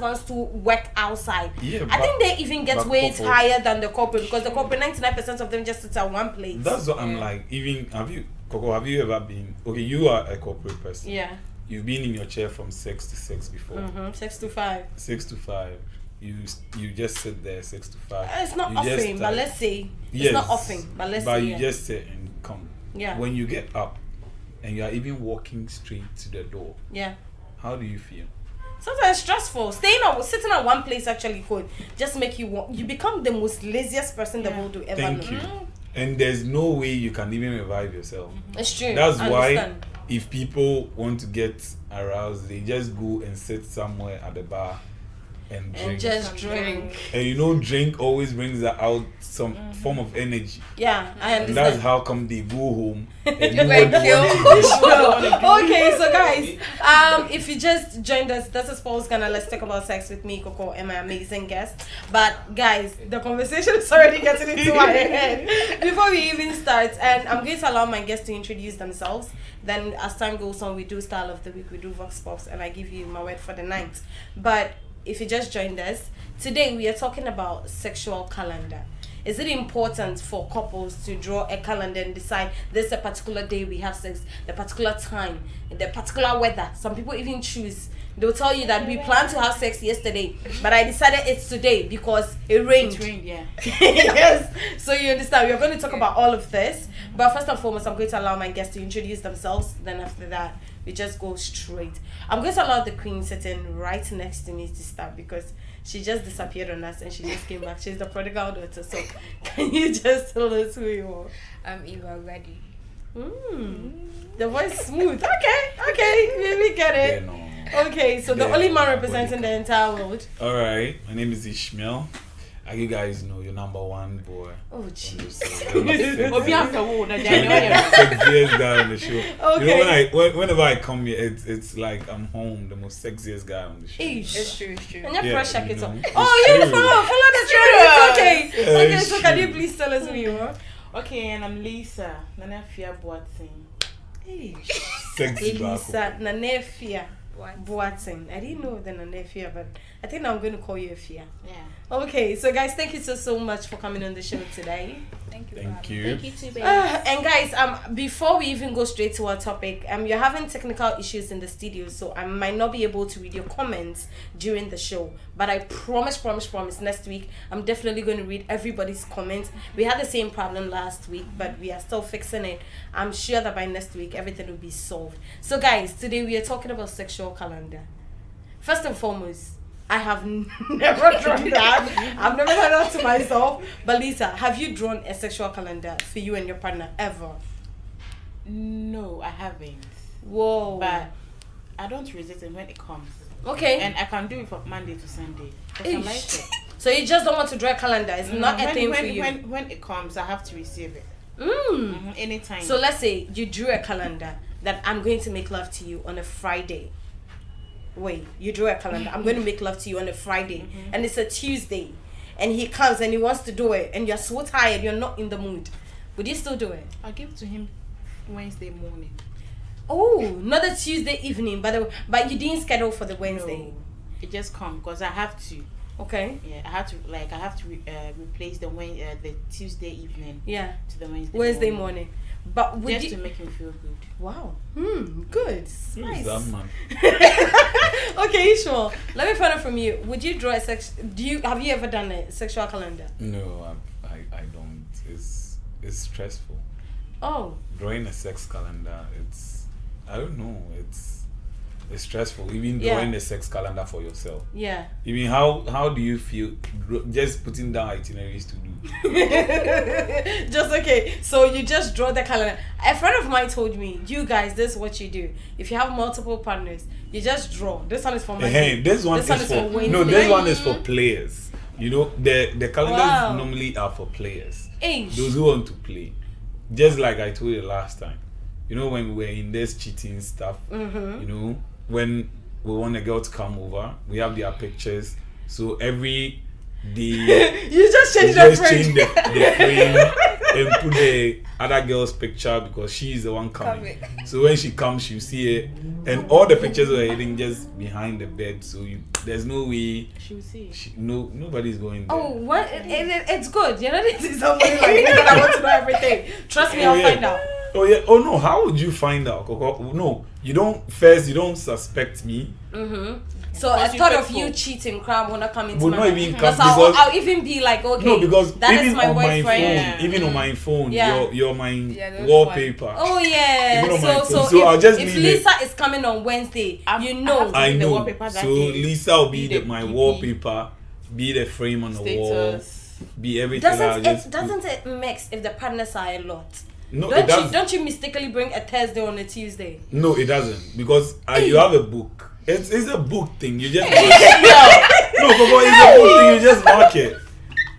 their husbands to work outside. Yeah, I but- think they even get but wage couple- higher than the corporate because the corporate ninety nine percent of them just sit at one place. That's what I'm like. Even have you, Coco? Have you ever been? Okay, you are a corporate person. yeah. You've been in your chair from six to six before. Mm-hmm. Six to five. Six to five. You you just sit there six to five. Uh, It's not You just, offering, but let's say it's Yes, not offering, but let's But say you yeah. just sit and come. Yeah. When you get up, and you are even walking straight to the door, yeah. how do you feel? Sometimes stressful. Staying at sitting at one place actually could just make you want. You become the most laziest person the Yeah. world will ever Thank know. you. Mm. And there's no way you can even revive yourself. Mm. It's true. That's I why understand. if people want to get aroused, they just go and sit somewhere at the bar and drink. And just drink. and you know, drink always brings out some Mm-hmm. form of energy. Yeah, I And understand. that's how come they go home and do what like, they want to do. No. okay, so guys, um, if you just joined us, this is Pulse Ghana let's talk about sex with me, Coco, and my amazing guest. But guys, the conversation is already getting into my head. Before we even start, and I'm going to allow my guests to introduce themselves. Then, as time goes on, we do style of the week, we do vox pops, and I give you my word for the night. But if you just joined us, today we are talking about sexual calendar. Is it important for couples to draw a calendar and decide this is a particular day we have sex, the particular time, the particular weather? Some people even choose. They'll tell you that we planned to have sex yesterday, but I decided it's today because it rained. It rained, yeah. yes. So you understand. We're going to talk about all of this. But first and foremost, I'm going to allow my guests to introduce themselves. Then after that, we just go straight. I'm going to allow the queen sitting right next to me to start because she just disappeared on us and she just came back. She's the prodigal daughter. So can you just tell us who you are? I'm Eva Ready. Mm. The voice smooth. Okay. Okay. Maybe get Yeah, it. no. Okay. So the Yeah, only man representing the entire world. All right, my name is Ishmael. As you guys know, your number one boy. Oh, on the jeez. show. Obi after wo na I'm Daniel. the sexiest guy on the show. Okay. You know, when I when, whenever I come here, it's it's like I'm home, the most sexiest guy on the show. Ish. It's true, it's true. And your Yeah, pressure you kit know, it's Oh, you true. follow, follow the trend. It's okay. Yeah, okay, it's so can you please tell us who you are? Okay, and I'm Lisa. Nana Fia Boateng. Sexy Bako. Elisa Nanefia What? Boateng. I didn't know the Nanefia, but I think I'm going to call you a Fia. Yeah. Okay, so guys, thank you so so much for coming on the show today. Thank you. Thank you. Thank you too, baby. Uh, and guys, um, before we even go straight to our topic, um, you're having technical issues in the studio, so I might not be able to read your comments during the show. But I promise, promise, promise, next week I'm definitely going to read everybody's comments. We had the same problem last week, but we are still fixing it. I'm sure that by next week everything will be solved. So, guys, today we are talking about sexual calendar. First and foremost. I have never drawn that. I've never done that to myself. But Lisa, have you drawn a sexual calendar for you and your partner ever? No, I haven't. Whoa. But I don't resist it when it comes. okay. And I can do it from Monday to Sunday. I like it. so you just don't want to draw a calendar. It's not a thing when, for you. When, when it comes, I have to receive it. mm. Mhm, Anytime. So let's say you drew a calendar that I'm going to make love to you on a Friday. Wait, you drew a calendar. I'm going to make love to you on a Friday, Mm-hmm. and it's a Tuesday, and he comes and he wants to do it, and you're so tired, you're not in the mood. Would you still do it? I'll give it to him Wednesday morning. Oh, not a Tuesday evening, but the, but you didn't schedule for the Wednesday. No, it just come because I have to. Okay. Yeah, I have to like I have to re- uh, replace the Wed- uh, the Tuesday evening Yeah. to the Wednesday Wednesday morning. But would just you? to make him feel good. Wow. Hmm. Good. Who Nice. is that man? okay, sure. Let me find out from you. Would you draw a sex? Do you have you ever done a sexual calendar? No, I, I, I don't. It's it's stressful. Oh. Drawing a sex calendar, it's I don't know. It's it's stressful. Even Yeah. drawing a sex calendar for yourself. Yeah. Even how how do you feel just putting down itineraries to do? just okay. So you just draw the calendar. A friend of mine told me, you guys, this is what you do. If you have multiple partners, you just draw. This one is for my. Hey, this one This one is is for, for no. This one is for players. You know the the calendars Wow. normally are for players. Age. Those who want to play. Just like I told you last time. You know when we were in this cheating stuff. Mm-hmm. You know when we want a girl to come over, we have their pictures. So every day You just change the just frame. change the, the frame and put the other girl's picture because she's the one coming. Coming. So when she comes, you see it, and all the pictures were hidden just behind the bed. So you, there's no way. She will see. She, no, nobody's going there. Oh, what? It, it, it's good. You're not into somebody like me that I want to know everything. Trust me, Oh, I'll yeah. find out. Oh yeah. Oh no. How would you find out, No, you don't. First, you don't suspect me. Mm-hmm. So Because I thought of you cheating, crime wanna come into Would my not mind. even come Because I'll, because- I'll even be like, okay, no, because that is even my on my boyfriend. phone, Yeah. even on my phone, Yeah. your your my Yeah, those wallpaper. Oh yeah. Even on my So phone. so, So if, I'll just if. Lisa is coming on Wednesday, I'm- you know. have to- I know. wallpaper So. Lisa will be, Be the, the my DP. wallpaper, be the frame on the wall, be everything. Doesn't it doesn't it mix if the partners are a lot? No, Don't you don't you mistakenly bring a Thursday on a Tuesday? No, it doesn't because uh, you have a book. It's, it's a book thing. You just mark it. no, Coco, it's a book thing. You just mark it.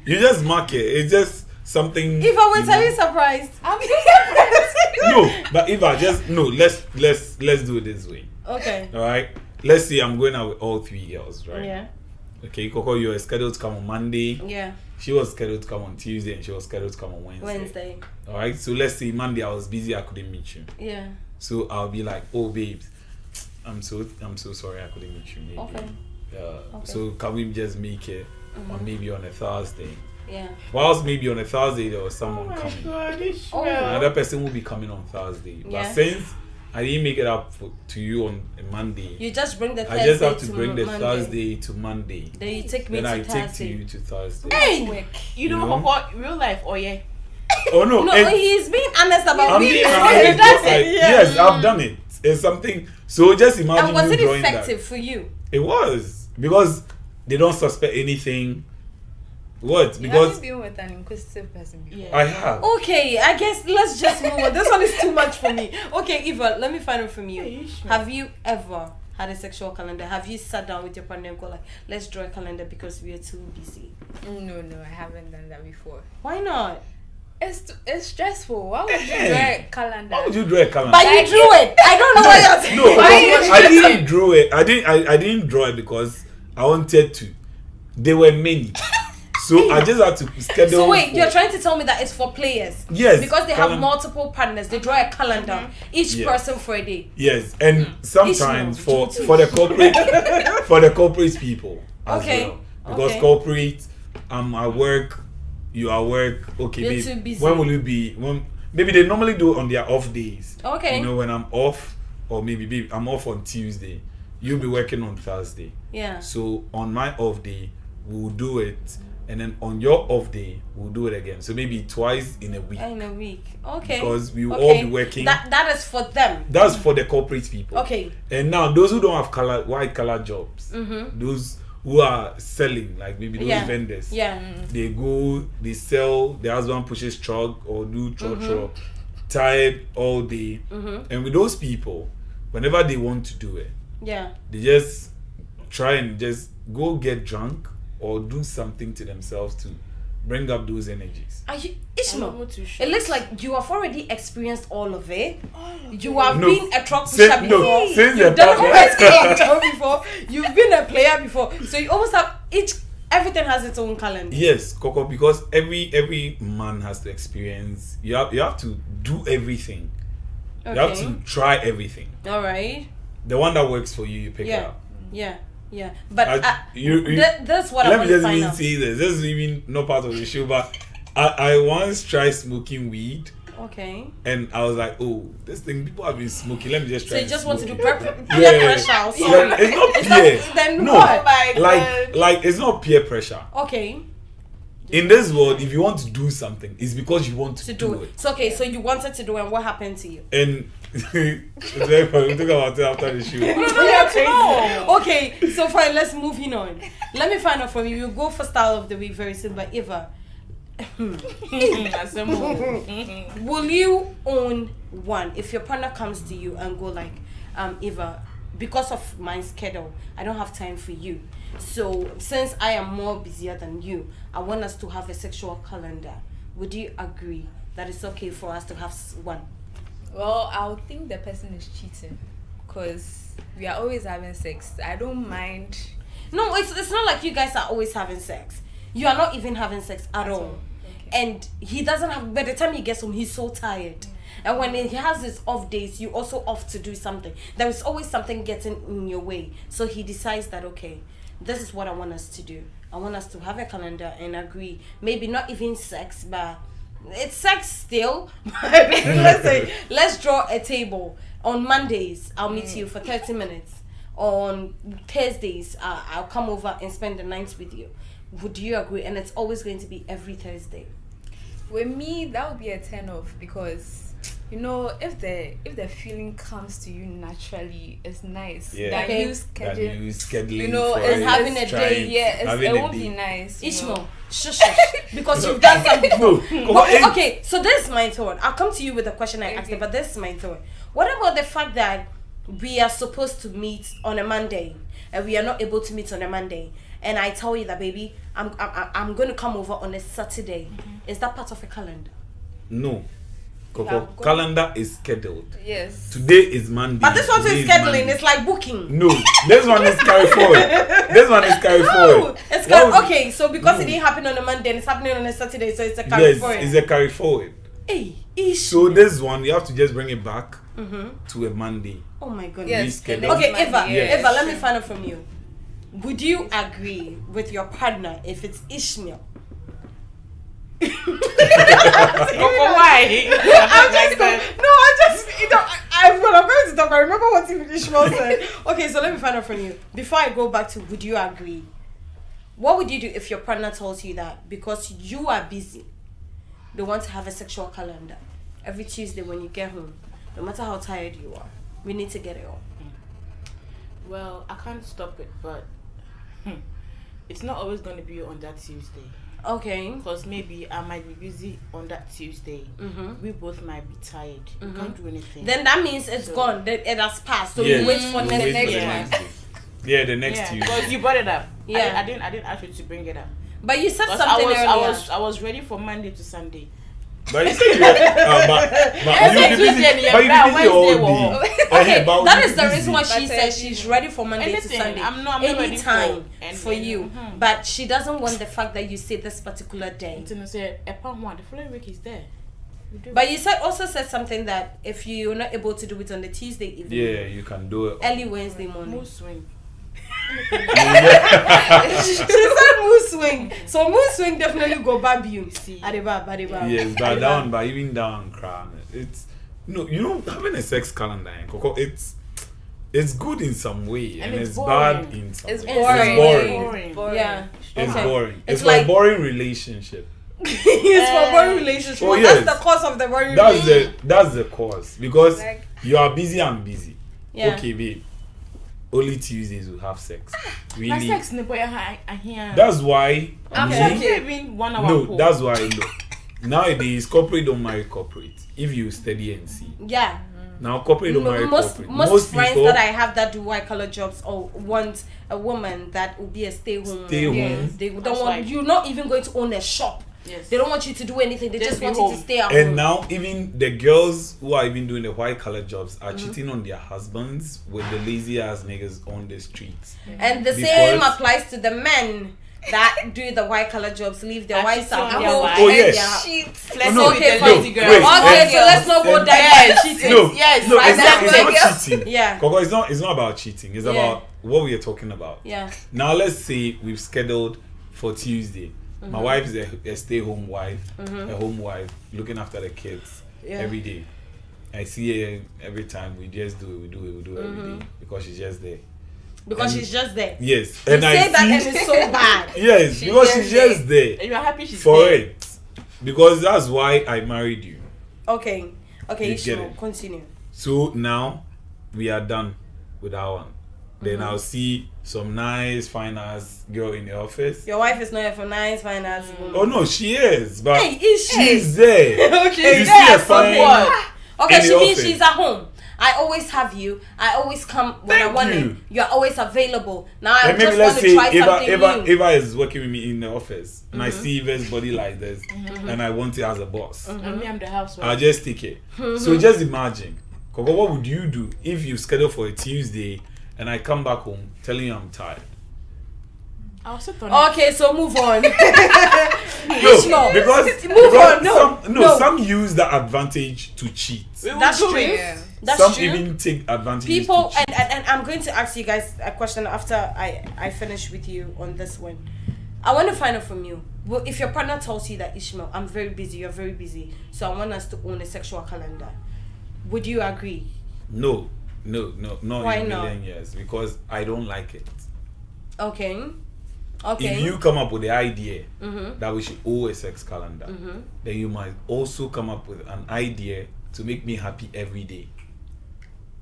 You just mark it. It's just something. If I was you are know. you surprised? I'm so surprised. no, but if I just no, let's let's let's do it this way. Okay. All right. Let's see. I'm going out with all three girls, right? Yeah. Okay, Coco, you were scheduled to come on Monday. Yeah. She was scheduled to come on Tuesday, and she was scheduled to come on Wednesday. Wednesday. All right. So let's say Monday I was busy, I couldn't meet you. Yeah. So I'll be like, "Oh, babes, I'm so I'm so sorry I couldn't meet you." Maybe. Okay. Uh, Okay. So can we just make it Mhm. on maybe on a Thursday? Yeah. Whilst maybe on a Thursday there was someone Oh my coming. God, it's Oh. Another person will be coming on Thursday. Yeah. But since I didn't make it up for, to you on a Monday, You just bring the Thursday I just have to to bring the Monday. Thursday to Monday. Then you take me Then to I Thursday. take to you to Thursday. Hey! Work. You know, You know? Coco, real life, oh yeah. Oh no! No, oh, he's being honest about I'm being being honest. honest, That's but I- it, yeah. Yes, I've done it. It's something. So just imagine And was you it drawing effective that. for you? It was because they don't suspect anything. What? You Because haven't been with an inquisitive person before. Yeah. I have. Okay, I guess let's just move on. This one is too much for me. Okay, Eva, let me find out from you. Hey, sure. Have you ever had a sexual calendar? Have you sat down with your partner and go like, let's draw a calendar because we are too busy? Mm, no, no, I haven't done that before. Why not? It's it's stressful. Why would you Hey. draw a calendar? Why would you draw a calendar? But you drew it. I don't know what you're saying. no, Why I didn't draw it. I didn't. I, I didn't draw it because I wanted to. There were many, so I just had to schedule. So wait, for- you're trying to tell me that it's for players? Yes, Because they have calend- multiple partners, they draw a calendar, each Yes. person for a day. Yes, and sometimes for for the corporate for the corporate people as Okay, well because okay. corporate, I'm at work, you are work. Okay, You're babe, too busy. when will you be? When maybe they normally do it on their off days. Okay. You know when I'm off, or maybe babe, I'm off on Tuesday. You'll be working on Thursday. Yeah. So on my off day, we'll do it, and then on your off day, we'll do it again. So maybe twice in a week. In a week. Okay. Because we will okay. all be working. That that is for them. That's for the corporate people. Okay. And now those who don't have color white collar jobs, Mm-hmm. those who are selling, like maybe those Yeah. vendors, Yeah. they go, they sell, the husband pushes truck or do truck Mhm. truck, tired all day. Mm-hmm. And with those people, whenever they want to do it, Yeah. they just try and just go get drunk or do something to themselves to bring up those energies. Are you I'm Ishmael? not too sure. It looks like you have already experienced all of it. All of You it. have No, been a truck since- pusher no, before. since You've done part- OSK before. You've been a player before. So you almost have each. Everything has its own calendar. Yes, Coco, because every every man has to experience. You have you have to do everything. Okay. You have to try everything. All right. The one that works for you, you pick it Yeah. up. Yeah. Yeah. But I- uh, you- you- th- that's what I Let me want to just find even out. say this. This is even not part of the show, but I, I once tried smoking weed Okay. and I was like, oh, this thing people have been smoking. Let me just try. So try. you and just want to do smoke peer, it." Yeah. pressure? I'm Yeah, sorry. it's not Is that- peer. then No. what? Oh Like like it's not peer pressure. Okay. In this world, if you want to do something, it's because you want to, To do it. So okay. So you wanted to do it, and what happened to you? And it's very funny. We'll talk about it after the show. Yeah, to know. Okay, so fine, let's moving on. Let me find out from you. You go for style of the week very soon, but Eva, will you own one if your partner comes to you and go like, um, Eva, because of my schedule, I don't have time for you. So since I am more busier than you, I want us to have a sexual calendar. Would you agree that it's okay for us to have one? Well, I would think the person is cheating because we are always having sex. I don't mind. No, it's it's not like you guys are always having sex. You are not even having sex at all. Okay. and he doesn't have. By the time he gets home, he's so tired. Mm. And when he has his off days, you also off to do something. There is always something getting in your way. So he decides that okay, this is what I want us to do. I want us to have a calendar and agree. Maybe not even sex, but it's sex still. let's say let's draw a table on Mondays. I'll meet you for thirty minutes. On Thursdays, uh, I'll come over and spend the night with you. Would you agree? And it's always going to be every Thursday. With me, that would be a turn off because you know if the if the feeling comes to you naturally, it's nice. Yeah. Than Okay. you That schedule. you scheduling You know, for it's having a trying- day, Yeah, it a would be nice. you know. Ishmael, shush, shush, because you've done something before. No, come on, Okay, so this is my thought. I'll come to you with a question I asked Okay. you, but this is my thought. What about the fact that we are supposed to meet on a Monday and we are not able to meet on a Monday? And I tell you that, baby, I'm I'm, I'm going to come over on a Saturday. Mm-hmm. Is that part of a calendar? No. Coco, Yeah, calendar is scheduled. Yes. Today is Monday. But this one is scheduling. Monday. It's like booking. No, this one is carry forward. this one is carry No, forward. it's What kind okay. So because No. it didn't happen on a Monday and it's happening on a Saturday, so it's a carry Yes, forward. it's a carry forward. hey, ish. So this one you have to just bring it back Mm-hmm. to a Monday. Oh my goodness. Yes. Reschedule. Okay, Eva, Yes. Eva, let me find out from you. Would you agree with your partner if it's Ishmael? Why? I'm just going, no, I just you know I, I when I'm going to talk, I remember what even Ishmael said. Okay, so let me find out from you. Before I go back to would you agree? What would you do if your partner tells you that because you are busy, they want to have a sexual calendar every Tuesday when you get home, no matter how tired you are, we need to get it on. Well, I can't stop it, but hmm, it's not always going to be on that Tuesday. Okay. Because maybe I might be busy on that Tuesday. Mm-hmm. We both might be tired. We can't do anything. Then that means it's So- gone. That it has passed. So Yes. you wait for You next wait next for the one. next day. Yeah, the next yeah, Tuesday. because you brought it up. Yeah. I, I didn't. I didn't ask you to bring it up. But you said something I was. earlier. I was. I was ready for Monday to Sunday. But you said you were, uh, but, but Yes, you be busy, Tuesday, but you busy all day. well. Eh, okay, but that the reason why she says she's ready for Monday to Sunday. I'm not- I'm not ready for- Anytime and- for and- you. mhm. But she doesn't want the fact that you say this particular day. Until I say, upon one, the following week is there. We. But you said also said something that if you're not able to do it on the Tuesday evening, Yeah, you can do it. early Wednesday morning. Mood swing. she said mood swing. So mood swing definitely go bab you. see. Adeba, adeba. yes, but down, but even down, cry. It's no, you know, having a sex calendar, Coco, it's it's good in some way and, And it's, it's bad in some It's way. boring. It's boring. Boring. Boring. Yeah. It's Okay. boring. It's It's, like, like- boring relationship. it's for Uh, boring relationship. oh, yes. That's the cause of the boring That's relationship. the that's the cause because Like- you are busy. I'm busy. Yeah. Okay, babe. Only Tuesdays we have sex. My Really? sex, ne boy, I I hear. That's why. I'm me- sure even one hour. No, pool. that's why. Look, nowadays corporate don't marry corporate. If you study and see, Yeah. now corporate don't marry No, most corporate. most, friends people that I have that do white collar jobs or want a woman that will be a stay home. Stay home. Yes, they don't That's want why. you're not even going to own a shop. Yes. They don't want you to do anything. They Just just, be want you to stay at And home. now even the girls who are even doing the white collar jobs are Mm-hmm. cheating on their husbands with the lazy ass niggas on the streets. and the Because- same applies to the men that do the white collar jobs, leave their wives cheating at on home. Oh, and yes. their- Shit. Flexing no, okay, the fine. lazy girl. wait, Okay, and- so let's not go and- there. Yes. Cheating. No, Yes, no, it's not, it's not cheating. Yeah. Coco, it's not, it's not about cheating. It's Yeah. about what we are talking about. Yeah. Now let's say we've scheduled for Tuesday. Mm-hmm. My wife is a, a stay-home wife, a home wife, looking after the kids Yeah. every day. I see her every time. We just do it. We do it. We do it every day because she's just there. Because And- she's just there. Yes, You and say I that see. and it's so bad. yes, She's because she's just there And you are happy she's for there. it. Because that's why I married you. Okay. Okay, You get it. continue. So now we are done with our one. Then Mm-hmm. I'll see some nice, fine ass girl in the office. Your wife is not here for nice finance. Oh no, she is, but Hey, is she? she's there. okay. you see a fine. what? Okay, in she means office. she's at home. I always have you. I always come when I want you. it. You're always available. Now I maybe just let's want to try Eva, something Eva, new. Mm-hmm. Eva is working with me in the office, and I see Eva's body like this, and I want it as a boss. And me, I'm the housewife. I'll just take it. Mm-hmm. So just imagine, Coco, what would you do if you schedule for a Tuesday and I come back home telling you I'm tired? I'll sit on it. Okay, so move on. No, Ishmael, because, move because on. No, some, no, no. some use the advantage to cheat. We will That's do true. Yeah. That's some true. even take advantage. People to cheat. and, and, and I'm going to ask you guys a question after I I finish with you on this one. I want to find out from you. Well, if your partner tells you that Ishmael, I'm very busy, you're very busy, so I want us to own a sexual calendar, would you agree? no, no, no, not Why in a not? million years because I don't like it. Okay. Okay. If you come up with the idea Mhm. that we should owe a sex calendar, Mhm. then you might also come up with an idea to make me happy every day.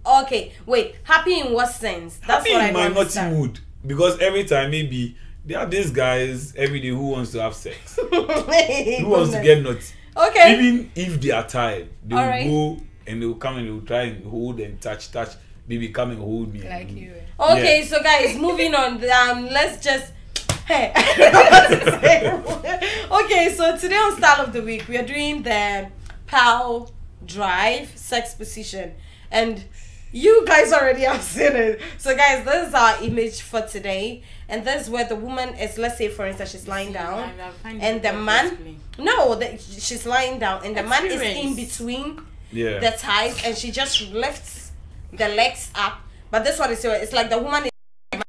Okay, wait. Happy in what sense? That's happy what I in my don't naughty understand. mood because every time maybe there are these guys every day who wants to have sex, who wants to get naughty. Okay. Even if they are tired, they will Alright. go and they will come and they will try and hold and touch, touch. Baby, come and hold me. Like you. Okay, Yeah. so guys, moving on. Um, let's just. Hey. okay, so today on Style of the Week, we are doing the Pile Drive sex position, and you guys already have seen it. So, guys, this is our image for today, and this is where the woman is. Let's say, for instance, she's lying down, And I find and it the man. No, the, she's lying down, and the man is in between Yeah. the thighs and she just lifts the legs up. But this one is it's like the woman is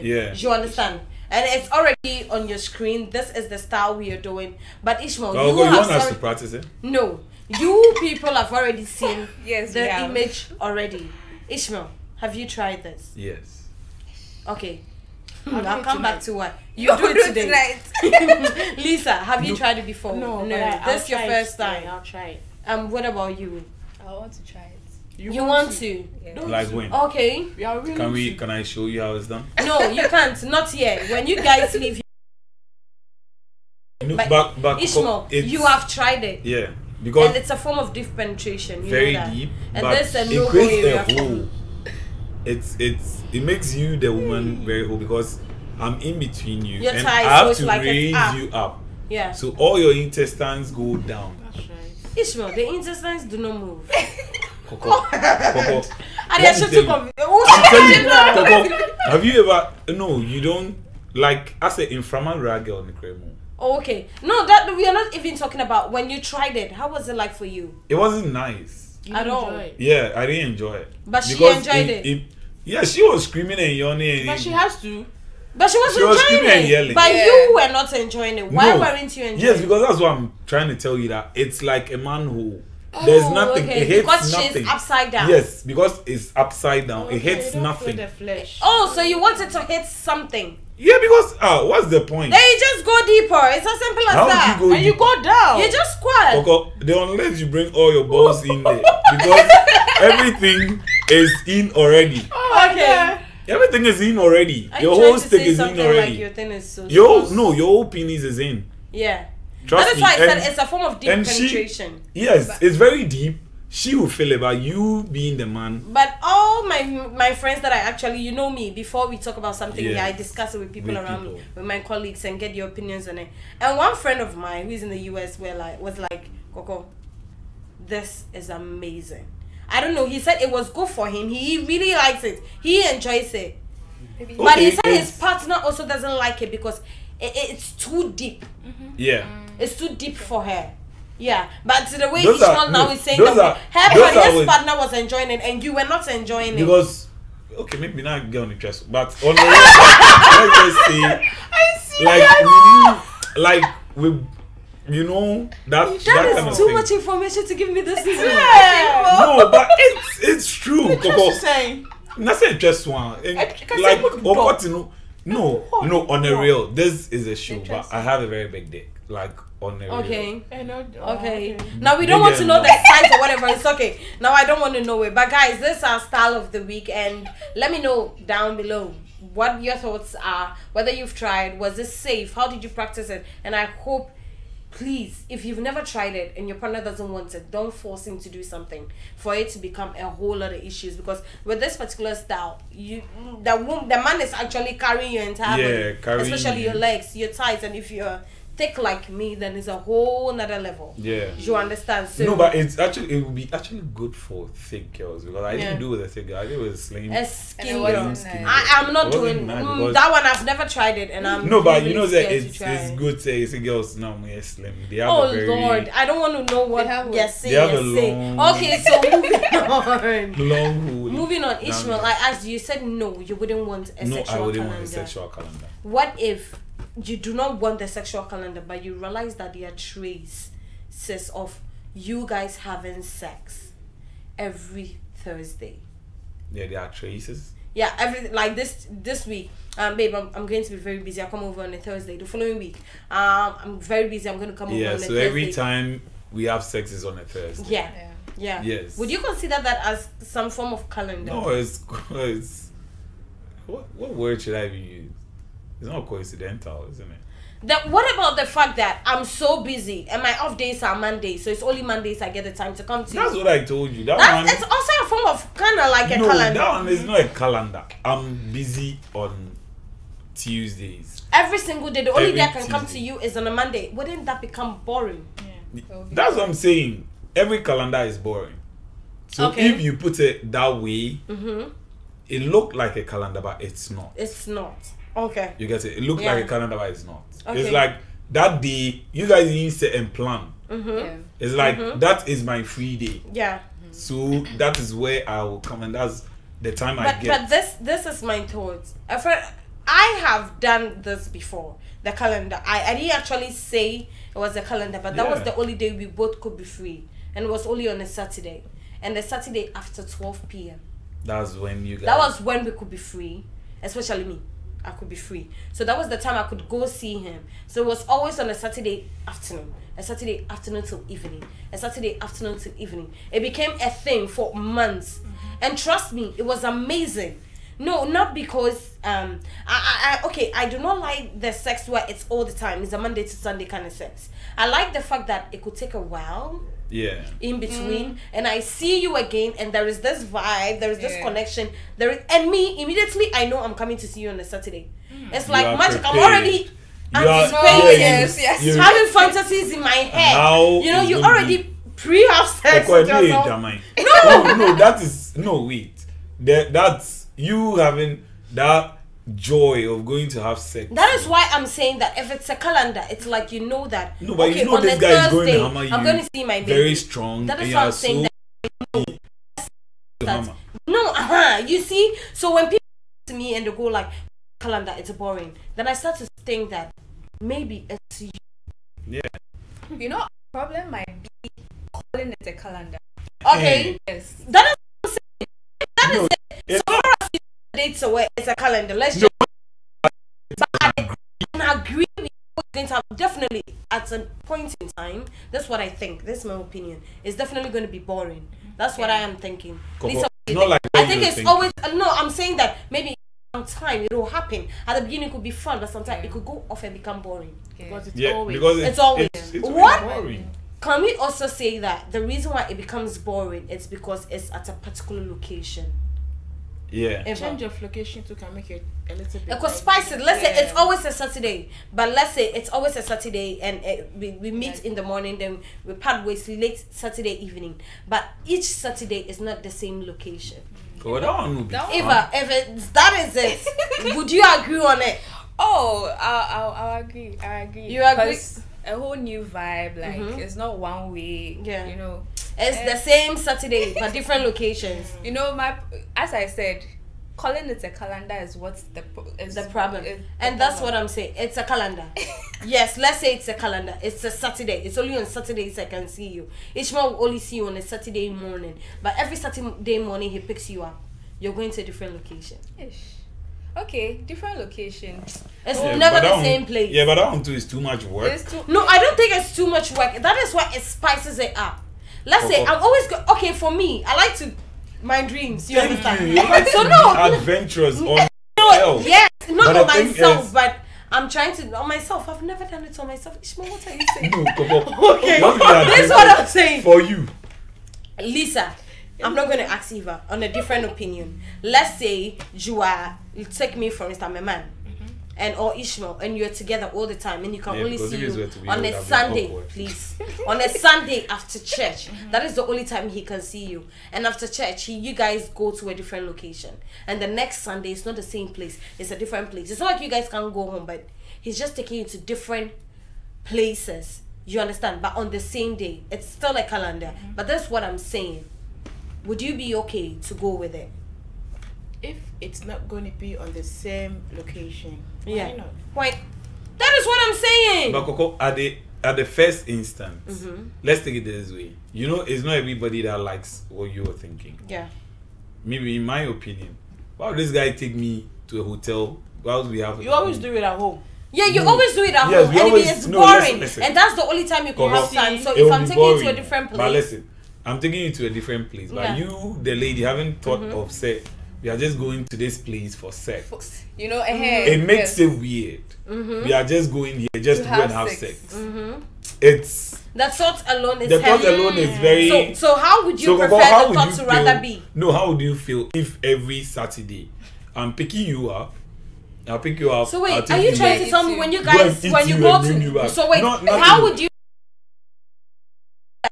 yeah. you understand? And it's already on your screen. This is the style we are doing. But Ishmael, Oh, you, go, you have want us to practice it? No. You people have already seen Yes, the we have. image already. Ishmael, have you tried this? Yes. Okay. I'll hmm, I'll it come back to what you do it today. Lisa, have you No. tried it before? No, no. but I, I'll your try it. first Yeah, time. I'll try it. Um, what about you? I want to try it. You, want to? Yeah. Don't Like when? Okay. We are willing Can we? to. Can I show you how it's done? No, you can't. Not yet. When you guys leave, No, But but but Ishmael, you have tried it. Yeah, because and it's a form of deep penetration. You very know that. deep, And but there's a it no-go creates area a hole. It's it's it makes you the woman very whole because I'm in between you Your and thighs, I have so to like raise you up, Yeah. so all your intestines go down. That's. Ishmael, the intestines do not move. Coco, Coco. And let you're me just too you- I'm telling you, Coco, have you ever? No, you don't. Like I said, inframarriage girl in the cremo. Oh, okay. No, that we are not even talking about when you tried it. How was it like for you? It wasn't nice. You At all. it. Yeah, I didn't enjoy it. But she enjoyed it. Yeah, she was screaming and yawning. But she has to. But she was She was enjoying screaming and it. yelling. But Yeah. you were not enjoying it. Why No. weren't you enjoying Yes, it? because that's what I'm trying to tell you that it's like a manhole. There's Oh, nothing. okay, It hits because she's upside down. Yes, because it's upside down. Okay, it hits nothing. the flesh. Oh, so you wanted to hit something. Yeah, because ah, what's the point? Then you just go deeper. It's as simple as How that. would you go? and you deep? go down. You just squat. Coco, they unless you bring all your balls in there because everything is in already. Oh, Okay. Everything is in already. Your whole stick is in already. Like your thing is so Your no, your whole penis is in. Yeah. Trust that is me. why I And- said it's a form of deep and she- penetration. Yes, it's very deep. She will feel but you being the man, But all my my friends that I actually, you know me, before we talk about something, yeah, I discuss it with people With around me, with my colleagues, and get your opinions on it. And one friend of mine who's in the US, where like, was like, Coco, this is amazing. I don't know. He said it was good for him. He really likes it. He enjoys it. Maybe But he Okay, said his partner also doesn't like it because it, it's too deep. Mm-hmm. yeah. Mm. It's too deep for her. Yeah, but the way Those are- now no, is saying that are- her those partner, his with- partner was enjoying it and you were not enjoying it. Because okay, maybe not get on the chest, but on the let's just say, like we, like we, you know that that, that kind of is too thing. much information to give me this evening. No, but it's it's true. Just Coco. saying. Not say just one. And, I can say like put or what you know. No, no, on the Dog. real. This is a show, but I have a very big dick. Like on the real. Okay. I know. oh, Okay. Now we don't want to know and the size or whatever. It's okay. Now I don't want to know it. But guys, this is our style of the week, and let me know down below what your thoughts are. Whether you've tried, was this safe? How did you practice it? And I hope, please, if you've never tried it and your partner doesn't want it, don't force him to do something for it to become a whole lot of issues. Because with this particular style, you the wom- the man is actually carrying your entire Yeah, body, especially you. your legs, your thighs, and if you're thick like me, then it's a whole nother level. Yeah. You understand? So no, but it's actually it would be actually good for thick girls because I Yeah. didn't do with a thick girl. I did with a slim. a skin it girl. wasn't skin nice. I, I'm not doing mm, that one. I've never tried it, and I'm no, but really you know that it's it's good say it's girls now me slim. They have Oh a very Lord, I don't want to know what They have you're what? saying. They have a you're long- Okay, so moving on. long hood. Moving on, Now- Ishmael, I asked you, you said no, you wouldn't want a no, sexual I wouldn't calendar. want a sexual calendar. What if you do not want the sexual calendar, but you realize that there are traces of you guys having sex every Thursday? Yeah, there are traces. Yeah, every like this this week. Um, babe, I'm, I'm going to be very busy. I'll come over on a Thursday. The following week, um, I'm very busy. I'm going to come over Yeah, so Thursday. every time we have sex is on a Thursday. Yeah, Yeah. yeah. Yes. Would you consider that as some form of calendar? No, it's it's what what word should I even use? It's not coincidental, isn't it? That what about the fact that I'm so busy and my off days are Mondays, so it's only Mondays I get the time to come to you. That's you. what I told you. That That's, one. it's also a form of kind of like a no, calendar. that one is not a calendar. I'm busy on Tuesdays. Every single day, the only Every day I can come to you is on a Monday. Wouldn't that become boring? That's what I'm saying. Every calendar is boring. So Okay. if you put it that way, Mm-hmm. it looked like a calendar, but it's not. It's not. Okay. You get it? It looked Yeah. like a calendar, but it's not. Okay. It's like that day you guys didn't and plan. Mm-hmm. Yeah. It's like Mhm. that is my free day. Yeah. So that is where I will come, and that's the time I But get. but this this is my thoughts. I have done this before. The calendar. I, I didn't actually say it was a calendar, but that was the only day we both could be free, and it was only on a Saturday, and the Saturday after twelve p.m. that's when you guys. That was when we could be free, especially me. I could be free. So that was the time I could go see him. So it was always on a Saturday afternoon, a Saturday afternoon till evening, a Saturday afternoon till evening. It became a thing for months. And trust me, it was amazing. No, not because um I, I, I okay, I do not like the sex where it's all the time. It's a Monday to Sunday kind of sex. I like the fact that it could take a while yeah. in between mm. and I see you again and there is this vibe, there is this Yeah. connection, there is and me immediately I know I'm coming to see you on a Saturday. Mm. It's like are magic. I'm already anticipating oh, yes, yes. you- having fantasies in my head. How you know, you already pre have sex Okwe, with do you hate No, no, that is no wait. That that's you having that joy of going to have sex. That is why I'm saying that if it's a calendar, it's like you know that. No, but you know on this a guy is going to Thursday, hammer I'm you going to see my baby. very strong. That is and why I'm are saying so that- No, uh-huh. You see, so when people to me and they go like calendar, it's boring. Then I start to think that maybe it's you. Yeah. You know, problem might be calling it a calendar. Okay, Yes. that is what I'm saying. That is No, it. So far as you dates away, it's a calendar. Let's just. But I can agree with you. Going to definitely at a point in time. That's what I think. This is my opinion. It's definitely going to be boring. That's what I am thinking. Lisa, it's not think? like I think it's thinking. always uh, no. I'm saying that maybe some time it will happen. At the beginning, it could be fun, but sometimes it could go off and become boring. Because it's Yeah, always because It's always- it's, it's What? boring. Can we also say that the reason why it becomes boring is because it's at a particular location? Yeah. Ever. change of location too can make it a little bit. Because could like- spice it. Let's say it's always a Saturday, but let's say it's always a Saturday and uh, we, we meet in the morning, then we part ways late Saturday evening. But each Saturday is not the same location. Well, that one would be That fun. Eva, if it's, that is it, would you agree on it? Oh, I'll, I'll, I'll agree. I agree. You agree? A whole new vibe. Like Mhm. it's not one way. Yeah. You know. It's the same Saturday but different locations. You know my. As I said, calling it a calendar is what's the is The problem, is the and that's what. I'm saying. It's a calendar. yes, let's say it's a calendar. It's a Saturday. It's only on Saturdays I can see you. Ishmael will only see you on a Saturday morning, but every Saturday morning he picks you up. You're going to a different location. Ish. Okay, different location. It's Yeah, never the that one- same place. Yeah, but that one too is too much work. It's too. No, I don't think it's too much work. That is why it spices it up. Let's say Oh. I'm always go- okay for me. I like to my dreams. You Thank understand? you. You like so no, adventurous mm, on eh, no, yourself. yes, not But on myself, is- but I'm trying to on myself. I've never done it on myself. Ishmael, what are you saying? No, Coco. okay, What we are this is what I'm saying. For you. Lisa, I'm not going to ask Eva on a different opinion. Let's say you are, you take me for instance, I'm a man. Mm-hmm. and or Ishmael and you're together all the time and you can Yeah, only see you were to be, on a would have been Sunday, please. on a Sunday after church. Mm-hmm. That is the only time he can see you. And after church, he, you guys go to a different location. And the next Sunday it's not the same place. It's a different place. It's not like you guys can go home, but he's just taking you to different places. You understand? But on the same day, it's still a calendar. Mm-hmm. But that's what I'm saying. Would you be okay to go with it? If it's not going to be on the same location, why Yeah. not? Why? That is what I'm saying. But Coco, at the at the first instance, Mm-hmm. let's take it this way. You know, it's not everybody that likes what you're thinking. yeah. Maybe in my opinion, why would this guy take me to a hotel Why would we have You always do it at home. Yeah, you No. always do it at Yes, home, we and always- it's no, boring, listen, listen. and that's the only time you can have time. So if I'm be taking you to a boring. different But place, listen, I'm taking you to a different place. But Yeah. you, the lady, haven't thought of say we are just going to this place for sex. You know, eh, It makes yes. it weird. Mm-hmm. We are just going here just To to, go and have sex. sex. Mm-hmm. It's the thought alone is the thought heavy. alone is very. So, so how would you So, prefer how the would thought you to feel? rather be? No, how would you feel if every Saturday I'm picking you up? I'll pick you up. So wait, are you you trying to tell me when you guys eat when you you go bring you to so wait, not how would you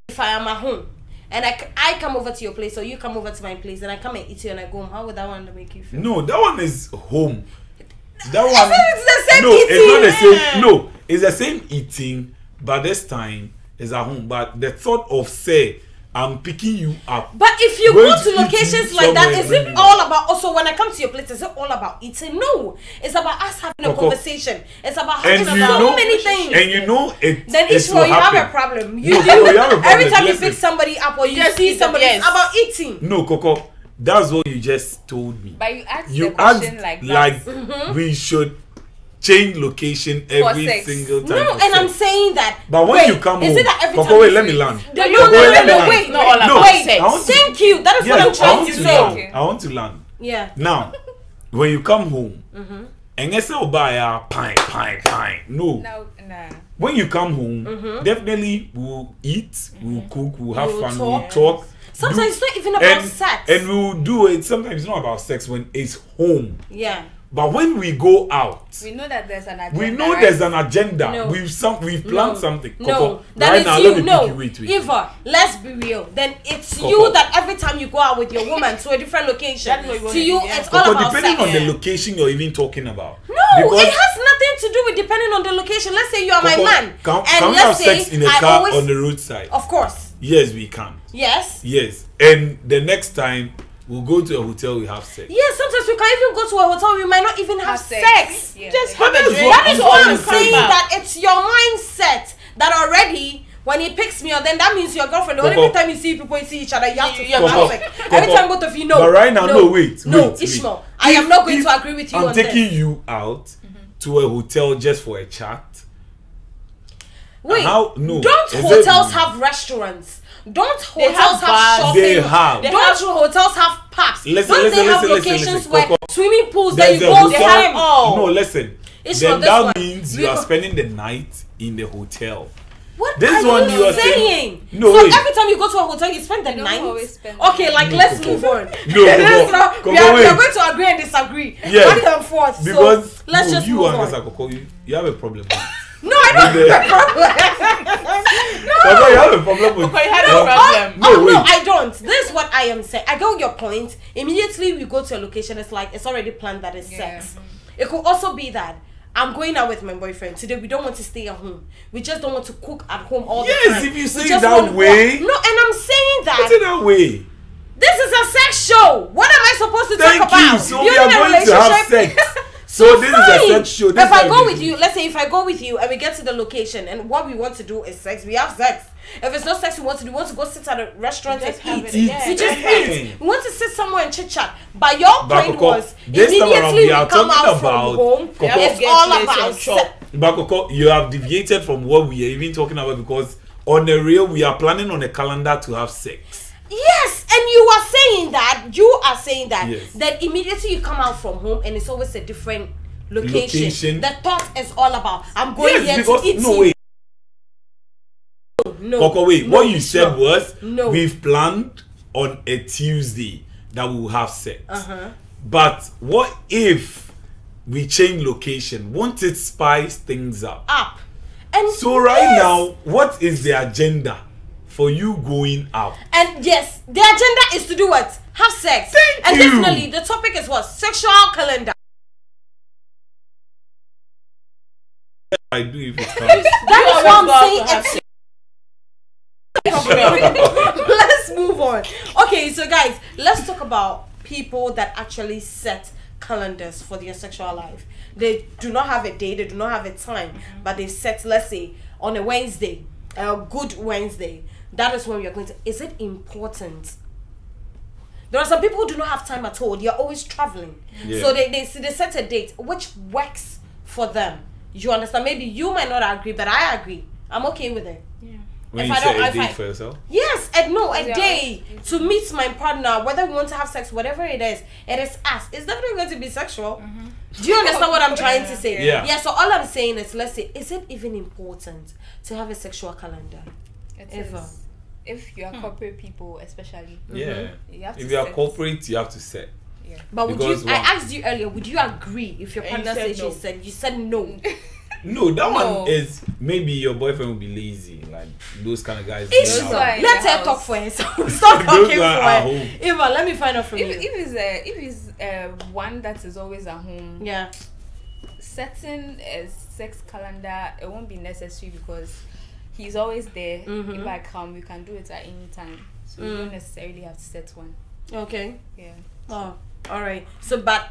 if I am at home and I, I come over to your place or you come over to my place and I come and eat you and I go home? How would that one make you feel? No, that one is home. That one. it's the same no, it's not the eating. same. No, it's the same eating, but this time is at home. But the thought of say I'm picking you up. But if you Going go to to locations like that, somewhere is when it all about also when I come to your place, is it all about eating? No. It's about us having a Coco. conversation. It's about And having you so know, many things. and you know it. then it each will one you have a problem. You No, do Coco, you have a every time you pick somebody up or you Just see somebody, yes. it's about eating. No, Coco, that's what you just told me. But you asked you the question asked like that. like Mm-hmm. we should change location every single time. No, for and I'm saying that. But when wait, you come is home, it that every Coco, time wait, let me see- land. No, no, no, wait, no, no, wait, Not all wait, about wait. sex. I want to- Thank you. That is what I'm Yes, I trying want to to say. I want to land. Yeah. Now, when you come home, Mm-hmm. and you say, "Oh, buy a pine, pine, pine." No, No, nah. when you come home, Mm-hmm. definitely we'll eat, we'll cook, we'll have We'll fun, talk. we'll talk. Sometimes do- it's not even about and, sex. And we'll do it. Sometimes it's not about sex when it's home. yeah. But when we go out, We know that there's an agenda. we know right? there's an agenda. No. We've some we've planned no, something. No, Coco, that right is now, you. let me no, you. Wait, wait. Eva, let's be real. Then it's Coco. you that every time you go out with your woman to a different location, you to you yeah. it's all Coco, about depending sex. on the location you're even talking about. no, Because- it has nothing to do with depending on the location. Let's say you are Coco, my man, Can, and can let's have say sex in a I car always, on the roadside? of course, Yes, we can. yes. Yes. And the next time we'll go to a hotel, we have sex. Yes, sometimes we can even go to a hotel. We might not even have, Have sex. sex. Yeah. Just But have a that's drink. what That is I'm what I'm saying. saying. Come back. That it's your mindset that already when he picks me up, then that means your girlfriend. The Coco. only time you see people you see each other, you have to You- you have have sex. Coco. Every time both of you know. But right now, no, wait, no, wait, Ishmael. wait. I am not going if to agree with you I'm on taking this. you out to a hotel just for a chat. Wait, How- no. Don't hotels have restaurants? Don't They hotels have have, shopping? They have. They Don't have- hotels have pubs? Listen, Don't listen, they have listen, locations listen. where Coco. swimming pools that you go hotel. They have swim? all. No, listen. It's then that one. means We you are spending the night in the hotel. What This are one you you are saying? saying- No, so wait. every time you go to a hotel, you spend the You night. okay, like No, let's Coco. move on. No, Let's Coco. not- we, Coco, are, we are wait. going to agree and disagree. Yes. Back and forth. Because so let's no, just you move on. Coco, you, you have a problem. No, I don't have a problem. Coco, you have a problem with. You had a No, problem. No, oh no, I don't. This is what I am saying. I get your point. Immediately we go to a location, it's like it's already planned that it's Yeah. sex. It could also be that I'm going out with my boyfriend today. We don't want to stay at home. We just don't want to cook at home all Yes, the time. if you say just that way. out. No, and I'm saying Put it that that way. this is a sex show. What am I supposed to Thank talk about? you. So we are a going to have relationship? sex. So this is a sex show. This if I go with you, let's say if I go with you and we get to the location and what we want to do is sex, we have sex. If it's not sex we want to do, we want to go sit at a restaurant and have eat. it, yeah. We just Eat. eat. We want to sit somewhere and chit chat. But your But point Coco, was this time around immediately we we are come out about- from home. It's all about and sex. But Coco, you have deviated from what we are even talking about because on the real we are planning on a calendar to have sex. Yes, and you are saying that you are saying that Yes. then immediately you come out from home and it's always a different location. Location. The thought is all about I'm going yes, here because to eat. no wait, no, Coco, wait. no, what you said not. was No. we've planned on a Tuesday that we will have sex. Uh-huh. But what if we change location, won't it spice things up? Up. And So right yes. now, what is the agenda for you going out? And yes, the agenda is to do what? Have sex. Thank and you. definitely the topic is what? Sexual calendar. I do if it comes. That is what I'm saying. let's move on. Okay, so guys, let's talk about people that actually set calendars for their sexual life. They do not have a day, they do not have a time, but they've set, let's say, on a Wednesday, a good Wednesday. That is when we are going to. Is it important? There are some people who do not have time at all. They are always traveling. Yeah. So they, they, they set a date which works for them. You understand? Maybe you might not agree, but I agree. I'm okay with it. When If you I set don't- a date I- for yourself, Yes, and no, a Yeah. day to meet my partner, whether we want to have sex, whatever it is, it is us. It's definitely going to be sexual. Mm-hmm. Do you understand what I'm trying to say? Yeah. Yeah. So all I'm saying is, let's say, is it even important to have a sexual calendar? It Ever. is. If you are corporate people, especially, yeah. you have to If you are set- corporate, you have to set. Yeah. But would Because you? I asked you earlier. Would you agree if your And you partner said said no. she said you said no? No, that No. one is maybe your boyfriend will be lazy, like those kind of guys. It's going out. fine. Let in her talk house. for herself. Stop Those talking for at her. Eva, let me find out from If, you. if it's a if it's uh, one that is always at home, yeah. setting a sex calendar it won't be necessary because he's always there. Mhm. If I come, we can do it at any time. So you Mm. don't necessarily have to set one. Okay. Yeah. Oh, all right. So, but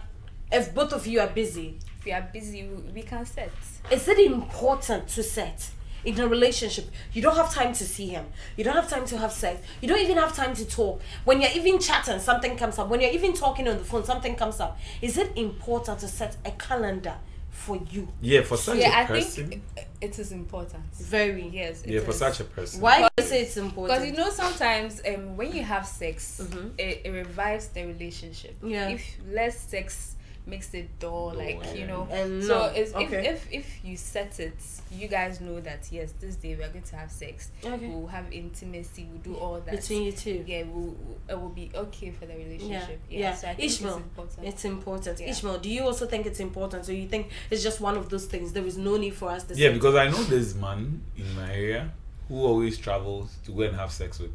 if both of you are busy, If we are busy, we, we can set. is it important to set in a relationship you don't have time to see him you don't have time to have sex you don't even have time to talk when you're even chatting something comes up when you're even talking on the phone something comes up is it important to set a calendar for you Yeah, for such yeah, a I person. think it- it is important. very Yes. it yeah, for such a person. why do you say it's important Because you know sometimes um when you have sex, Mhm. it, it revives the relationship. Yeah. If less sex makes the dull like yeah. you know. And so no, it's, okay. if, if if you set it, you guys know that yes, this day we are going to have sex. Okay. We'll have intimacy. We'll do all that. between you two yeah, we'll, it will be okay for the yeah relationship. yeah, So I think ishmael it's important. it's important Yeah. ishmael do you also think it's important So you think it's just one of those things there is no need for us to Yeah, set because I know this man in my area who always travels to go and have sex with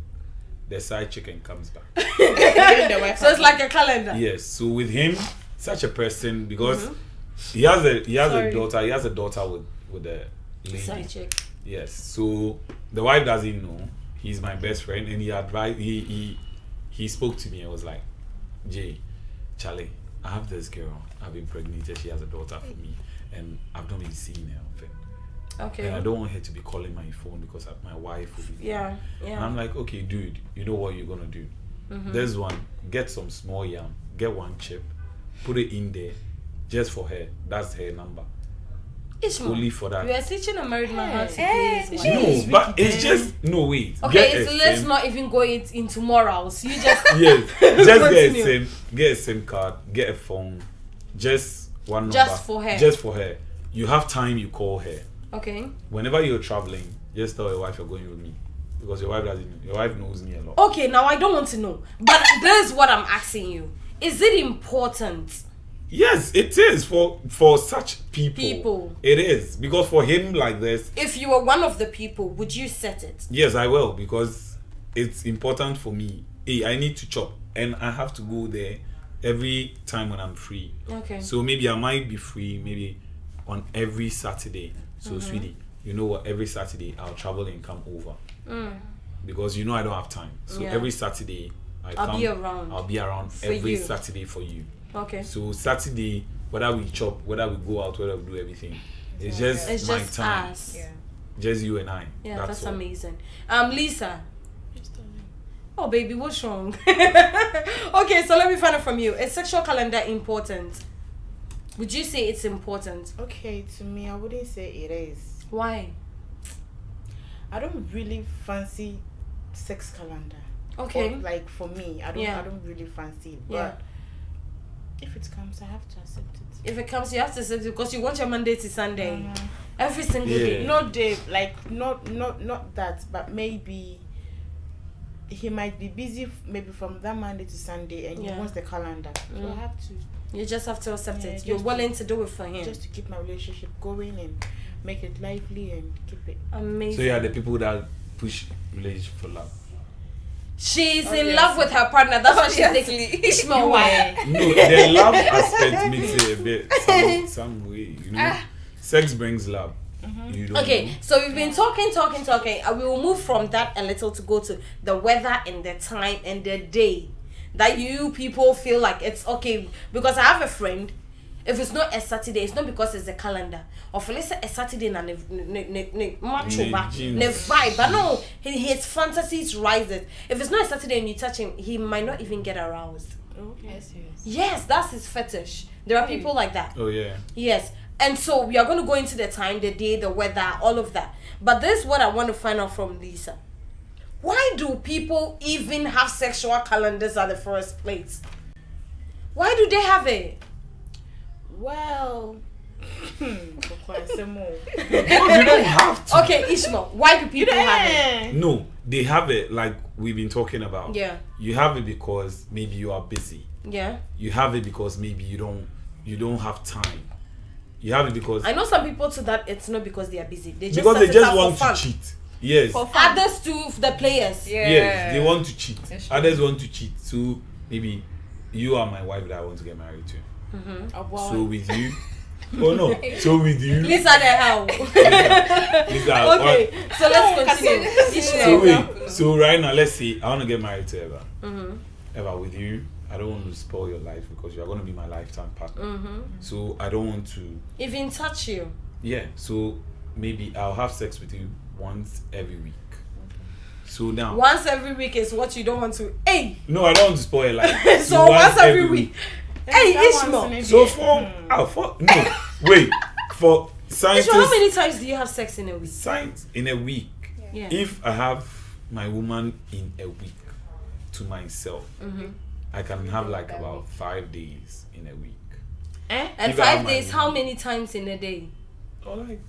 the side chick and comes back. so it's like a calendar yes, so with him, such a person because he has a he has Mm-hmm. Sorry. a daughter. He has a daughter with with a lady. side chick Yes, so the wife doesn't know. He's my best friend, and he advised. He he he spoke to me. and was like, Jay, Charlie, I have this girl. I've been pregnant. She has a daughter for me, and I've not been seeing her often. okay And I don't want her to be calling my phone because my wife will be. yeah And yeah I'm like, okay, dude, you know what you're gonna do? Mhm. There's one. Get some small yam. Get one chip. Put it in there, just for her. That's her number. Ishmael, Only for that. you are teaching a married man how to Hey, play his hey. No, but it's just no wait. Okay, Get it's, let's SIM. not even go it, into morals. You just Yes, just get a Continue. SIM. Get a SIM card. Get a phone. Just one number. Just for her. Just for her. You have time. You call her. okay. Whenever you're traveling, just tell your wife you're going with me because your wife doesn't. Your wife knows me a lot. Okay, now I don't want to know, but this is what I'm asking you: Is it important? Yes, it is for for such people. People. It is because for him like this, If you were one of the people, would you set it? yes, I will because it's important for me. Hey, I need to chop, and I have to go there every time when I'm free. Okay. So maybe I might be free maybe on every Saturday. So Mm-hmm. sweetie, you know what? Every Saturday I'll travel and come over Mm. because you know I don't have time. So Yeah. every Saturday I I'll come. be around I'll be around for every you. Saturday for you. Okay. So Saturday, whether we chop, whether we go out, whether we do everything, it's just It's my just time. us. Yeah. Just you and I. Yeah, that's, that's, amazing. Um, Lisa. Just tell me. Oh, baby, what's wrong? okay, so let me find out from you. Is sexual calendar important? Would you say it's important? Okay, to me, I wouldn't say it is. Why? I don't really fancy sex calendar. Okay. Or, like for me, I don't. Yeah. I don't really fancy it. But Yeah. if it comes, I have to accept it. If it comes, you have to say because you want your Monday to Sunday Mhm. every single Yeah. day. Not day, like not not not that, but maybe he might be busy f- maybe from that Monday to Sunday, and Yeah. he wants the calendar. So Mm. I have to. You just have to accept Yeah, it. You're just- willing to do it for him. Just to keep my relationship going and make it lively and keep it. Amazing. So yeah, the people that push relationship for love. She's in Obviously. love with her partner. That's why she's Obviously. taking Ishmael. Why? No, the love aspect makes it a bit some, some way, you know. Ah. Sex brings love. You don't Okay, know. so we've been talking, talking, talking. and we will move from that a little to go to the weather and the time and the day that you people feel like it's okay. Because I have a friend, if it's not a Saturday, it's not because it's a calendar. Or for let's say a Saturday na ne ne ne ne macho Ne ba ne vibe. But no, his fantasies rises. If it's not a Saturday and you touch him, he might not even get aroused. Okay. Yes, that's his fetish. There are people like that. Oh yeah. Yes. And so we are going to go into the time, the day, the weather, all of that. But this is what I want to find out from Lisa. Why do people even have sexual calendars at the first place? Why do they have it? Well, for quite some more. Because you don't have to. Okay, Ishmael, why do people have it? No, they have it like we've been talking about. Yeah. You have it because maybe you are busy. Yeah. You have it because maybe you don't you don't have time. You have it because I know some people to that it's not because they are busy. They just because they just want to cheat. Yes. For fun. Others to the players. Yeah. Yes, they want to cheat. Others want to cheat. So maybe you are my wife that I want to get married to. Oh, wow. So with you, oh no. So with you, Lisa the hell. Lisa, okay, so let's continue. So Ishmael. wait. So right now, let's see. I want to get married to Eva. Mm-hmm. Eva, with you, I don't want to spoil your life because you are going to be my lifetime partner. Mm-hmm. So I don't want to. Even touch you. Yeah. So maybe I'll have sex with you once every week. So now, Once every week is what you don't want to. Hey, no, I don't want to spoil your life. so once every week. Hey, That Ishmael. one's So it. for, Hmm. ah, for no, wait, for scientists, Ishmael, how many times do you have sex in a week? science in a week. Yeah. If I have my woman in a week to myself, Mhm. I can have like about five days in a week. Eh? And If five days, how many times in a day? Or like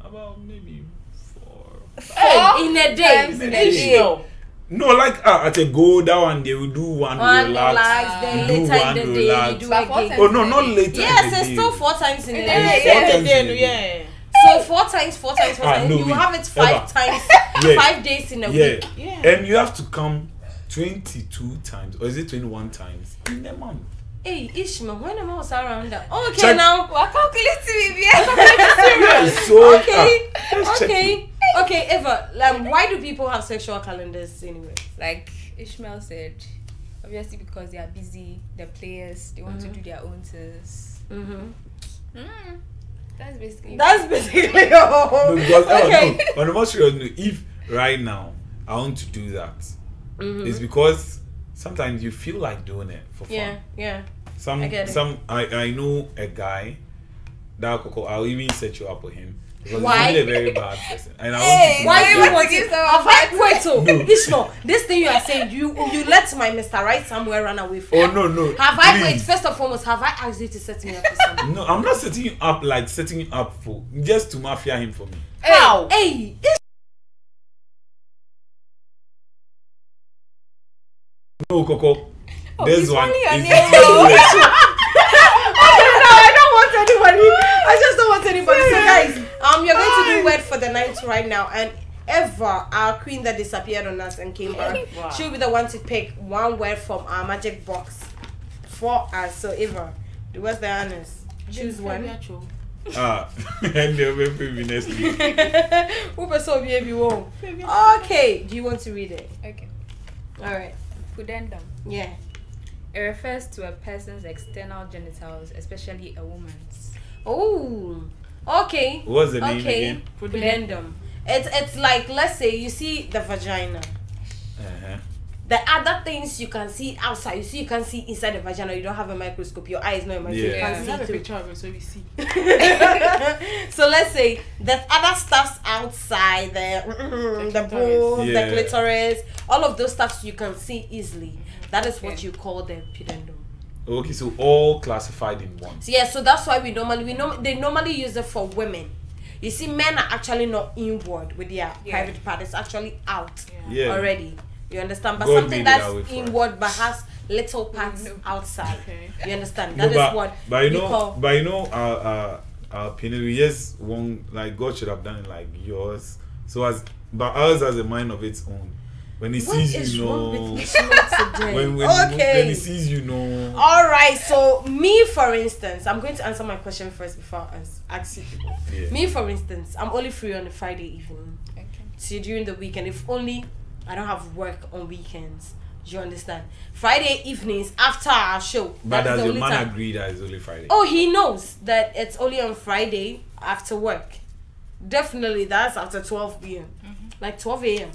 about maybe four. Hey, in a day. times in a day. No, like uh, at a go that one they will do one, One relax. relax, then do later in one the day relax. you do But again. Oh no, not later. in Yes, the it's day. still four times in a Yeah, day. yeah, four yeah, times yeah, in a yeah. So four times, four times, four Ah, times. no, you wait. have it five Eva. times, Yeah. five days in a Yeah. week. Yeah. and you have to come twenty-two times, or is it twenty-one times in a month? Hey, Ishmael, when am I was around that? Okay, Check- now. We're calculating it. Yes, so Okay, it. okay, okay. Eva, um, why do people have sexual calendars anyway? like Ishmael said, obviously because they are busy, the players, they want to do their own things. Mm-hmm. Mm, that's basically That's basically No, all. because oh, okay. no, on a more serious note, if right now I want to do that, Mhm. it's because sometimes you feel like doing it for fun. Yeah, yeah. Some I some I, I know a guy that Coco, I'll even set you up with him. Because Why? he's really a very bad person. And I Hey, want Why to do do you that. want give to? Have I, back? wait, so No. Ishmael, this thing you are saying, you you let my Mister Right somewhere run away from. Oh no no. Have I wait? First and foremost, have I asked you to set me up with something? No, I'm not setting you up like setting you up for just to mafia him for me. How? Hey, Ish- No, Coco. Oh, this he's one only your is name, too though. late. no, I don't want anybody. I just don't want anybody. So guys, um, you're going to do word for the night right now, and Eva, our queen that disappeared on us and came back, Wow. she'll be the one to pick one word from our magic box for us. So Eva, do us the honors. Choose one. Ah, and they'll be free next week. Who person be every one? Okay, do you want to read it? Okay. All right. Pudendum. Yeah. It refers to a person's external genitals, especially a woman's. Oh. Okay. What's the name Okay. again? Pudendum. It's it's like let's say you see the vagina. Uh-huh. The other things you can see outside, you see you can see inside the vagina. You don't have a microscope. Your eye is not a microscope. Yeah. You We have can't a see picture of it so we see. so let's say there's other stuffs outside the mm, mm, mm, the balls, Yeah. the clitoris, all of those stuffs you can see easily. That is what you call the pudendum. Okay, so all classified in one. So yeah, so that's why we normally we know they normally use it for women. You see, men are actually not inward with their Yeah. private part; it's actually out Yeah. already. You understand? But God something that's that way for us. inward but has little parts No. outside. Okay. You understand? No, That is but, what but you know, call but you know, our our, our opinion. We just want like God should have done it like yours. So as but ours has a mind of its own. When he What sees you, wrong know. with me today? When when, okay. when he sees you, know. All right. So me, for instance, I'm going to answer my question first before I ans- ask you. Yeah. Me, for instance, I'm only free on a Friday evening. Okay. See during the weekend. If only I don't have work on weekends. Do you understand? Friday evenings after our show. But that is does your man time. agree that it's only Friday? Oh, he knows that it's only on Friday after work. Definitely, that's after 12 p.m. Mm-hmm. Like 12 a.m.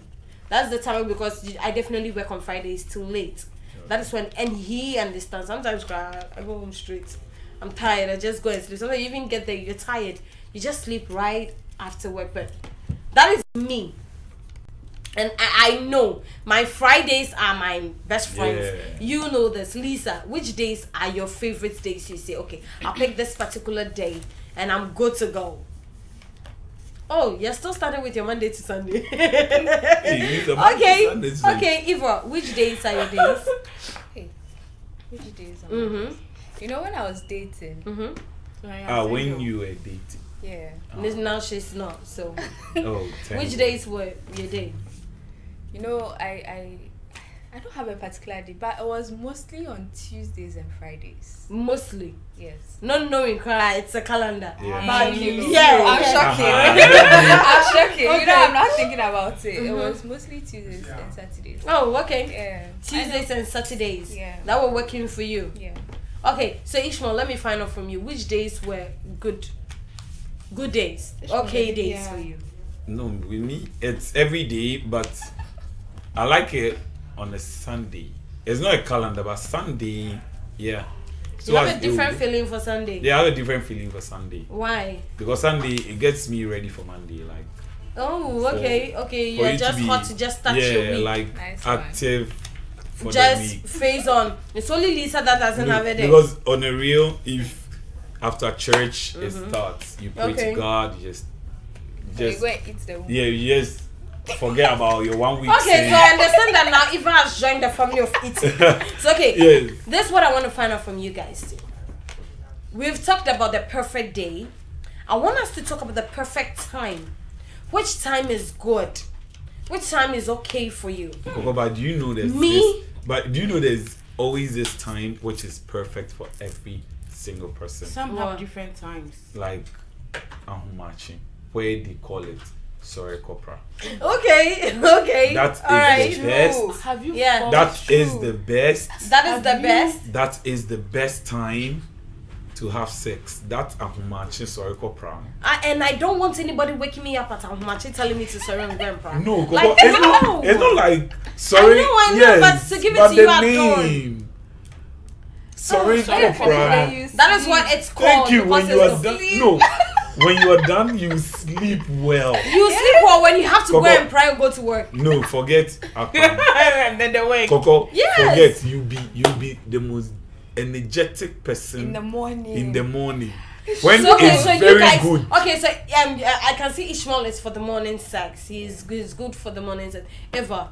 That's the time because I definitely work on Fridays till late. That is when, and he understands. Sometimes cry, ah, I go home straight. I'm tired. I just go and sleep. Sometimes you even get there, you're tired. You just sleep right after work. But that is me. And I, I know my Fridays are my best friends. Yeah. You know this, Lisa. Which days are your favorite days? You say, okay, I'll pick this particular day, and I'm good to go. Oh, you're still starting with your Monday to Sunday. Hey, Lisa, Monday to okay, Sunday is like- okay, Eva. Which days are your days? Hey, which days? am I? Mhm. You know when I was dating? Mhm. So I am Ah, when single. you were dating. Yeah. This- Now she's not. So, Oh, which days were your day? You know, I I I don't have a particular day, but it was mostly on Tuesdays and Fridays. Mostly. Yes. Not knowing cry. It's a calendar. Yeah. But Thank you. yeah, I'm okay. shocking. Uh-huh. I'm shocking. You know, I'm not thinking about it. It Mhm. was mostly Tuesdays and Saturdays. Oh, okay. Yeah. Tuesdays and Saturdays. Yeah. That were working for you. Yeah. Okay, so Ishmael, let me find out from you. Which days were good good days? Okay days yeah. for you. No, with me, it's every day, but I like it on a Sunday. It's not a calendar, but Sunday, yeah. So you have a different will- feeling for Sunday. Yeah, I have a different feeling for Sunday Why? because Sunday it gets me ready for Monday. Like Oh, okay, okay. for You're it just to be, hot to just start yeah, your week. like Nice one. active for the just week. phase on. It's only Lisa that doesn't No, have it. because on a real, if after church it Mhm. starts, you pray Okay. to God, you just, So you just go and eat the yeah, you just forget about your one week. Okay, sin. so I understand that now Eva has joined the family of eating. So okay, Yes. this is what I want to find out from you guys. too. We've talked about the perfect day. I want us to talk about the perfect time. Which time is good? Which time is okay for you? Coco, but do you know there's Me? this, but do you know there's always this time which is perfect for every single person Some What? have different times. like I'm ahumachi where they call it sorry copra Okay, okay. That is All right. the best. Have you? Yeah. followed That is through? the best That is Have the you- best. that is the best time to have sex that ahumachi sorry copra I, and I don't want anybody waking me up at Ahumachi telling me to surrender with grandpa. no Coco, Like, it's, no. not, it's not like sorry I know, I know, yes, but to give it to you at dawn. name sorry oh, sorry copra copra. That is what it's called. Thank you. When you are done, no. When you are done, you sleep well. You sleep well when you have to go Coco. and pray and go to work. No, forget Akpan. and then the way. Coco. Yes. Forget you be you be the most energetic person in the morning. in the morning. When So, okay, it's so you very guys. good. Okay, so um, I can see Ishmael is for the morning sex. He's good. He's good for the morning sex. Eva,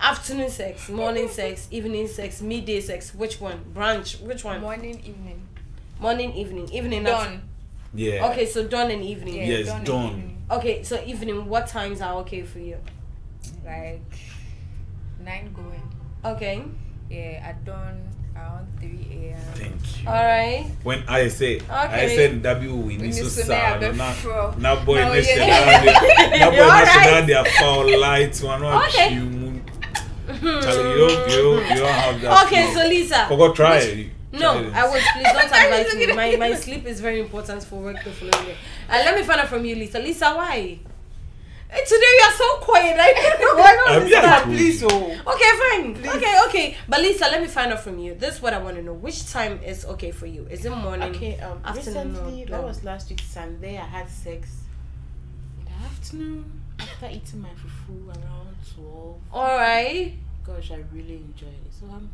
afternoon sex, morning sex, evening sex, midday sex. Which one? Brunch. Which one? morning, evening. Morning, evening, evening. that's- Dawn. Yeah. Okay, so dawn and evening. Yeah, Yes, dawn. dawn. evening. Okay, so evening. What times are okay for you? Like nine going. Okay. Yeah, at dawn around three a.m. Thank you. All right. When I say I said W we need to say start now now boy No, now boy All next they are foul lights one not Okay. Charlie, you don't you don't you don't have that Okay, flow. so Lisa. Coco try Which- it. No, Try it. I would please don't advise me. My my sleep is very important for work the following day. Uh, let me find out from you, Lisa. Lisa, why? Hey, today you are so quiet. I don't know. I don't I'm here understand. to- Please, oh. Okay, fine. Okay, okay. But Lisa, let me find out from you. This is what I want to know. Which time is okay for you? Is it morning? Okay, um, afternoon, recently, that was last week Sunday, I had sex in the afternoon after eating my fufu around 12. All right. Gosh, I really enjoyed it. So I'm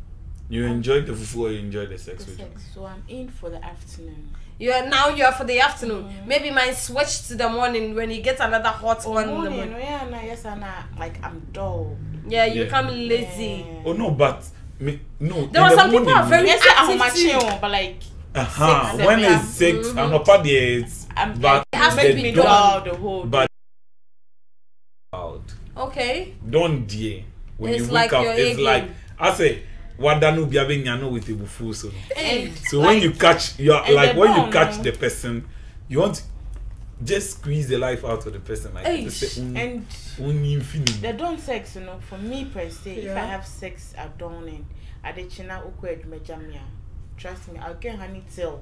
You enjoyed the fufu or you enjoyed the sex the with sex. So I'm in for the afternoon. You are now you are for the afternoon. Mhm. Maybe mine switch to the morning when you get another hot one in the morning, morning. oh yeah, nah, yes, and I, like I'm dull. Yeah, you Yeah. become lazy. Yeah. Oh no, but me, no. There in are the some people morning, are very Yes, I'm active too. but like Uh-huh. Six, when seven, it's six, Mhm. I'm not part there. It's I'm but like, it has they to be don't- the whole. but out. Okay. Don't dear. When It's you like wake up, it's like. I say. Wadanu biabe nyano with the bufu so. So when you catch, you're and like when you catch no. the person, you want to just squeeze the life out of the person. Like Eish. say, "Mm, and mm, infinity." the don't sex, you know, for me per se, if I Yeah. have sex at dawn and adechina uko edumejamia, trust me, I'll get honey till.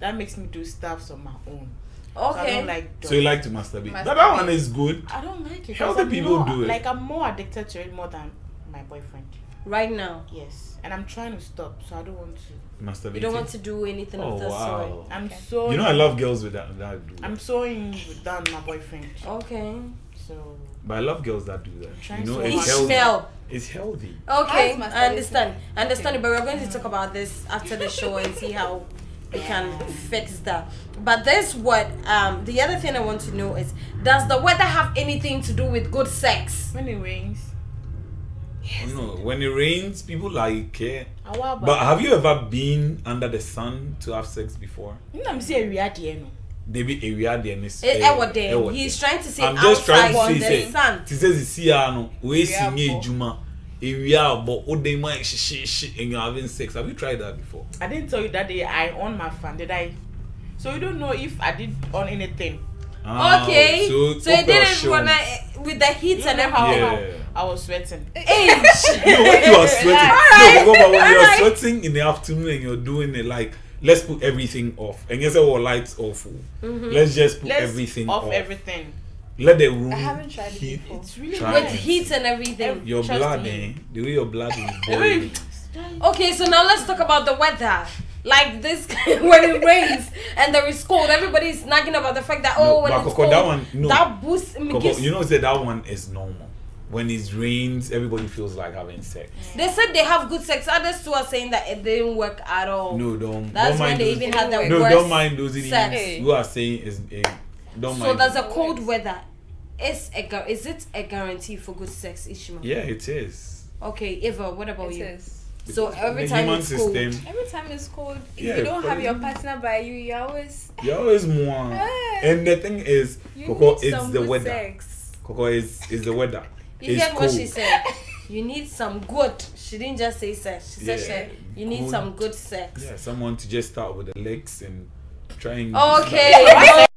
That makes me do stuffs on my own. So I Okay. don't like. So you like to masturbate? Masturbate. But that one is good. I don't like it. Healthy people more- do it. Like I'm more addicted to it more than my boyfriend. Right now. Yes, and I'm trying to stop, so I don't want to. Masturbating. You don't want to do anything Oh of that wow! I'm Okay. so. You know I love girls with that. That do. I'm so in with that my boyfriend. Okay. So But I love girls that do that. Trying You know, so it's much. healthy. Ishmael. It's healthy. Okay, How's I understand. I understand it, but we're going to talk about this after the show and see how we can fix that. But this what um the other thing I want to know is does the weather have anything to do with good sex? when it rains, Oh, no, when it rains, people like care. I want But have you ever been under the sun to have sex before? You know, I'm saying reality, no. Maybe area there is. Then? He's trying to say I'm just trying outside to say, the sun. Ti sɛ sisi a no, we nye Area edwuma. Area abɔ, o de ma hyehyɛ and you're having sex. Have you tried that before? I didn't tell you that day I on my fan, did I? So you don't know if I did on anything. Ah, Okay, so, so you didn't show. when I, with the heat You and know how everything. Yeah. I was sweating. Age. No, when you are sweating. Alright, No, but when you're alright. sweating in the afternoon and you're doing it like, let's put everything off. And yes, our lights off. Mm-hmm. Let's just put Let's everything off off. everything. Let the room. I haven't tried it before. It's really Try with heat and everything. Every- Your Trust blood, me. eh? The way your blood is boiling. Okay, so now let's talk about the weather. Like this, when it rains and there is cold, everybody's nagging about the fact that oh, No, when it's cold, that one- no. that boosts. me Coco, gives- you know, say that one is normal. When it rains, everybody feels like having sex. they said they have good sex. Others too are saying that it didn't work at all. No, don't. That's don't when mind they those, even had the No, worst don't mind those idiots sex. who are saying is. Eh, don't So mind. there's those. a cold weather. Is a is it a guarantee for good sex, Ishmael? Yeah, it is. Okay, Eva, what about It you? is. So every time it's cold, system, Every time it's cold, if Yeah, you don't have your partner by you, you always you're always more. And the thing is, you Coco, it's the weather. sex. Coco is is the weather. you get what she said. You need some good. She didn't just say sex. She said Yeah, she, you need good. some good sex. Yeah, someone to just start with the legs and trying. Okay.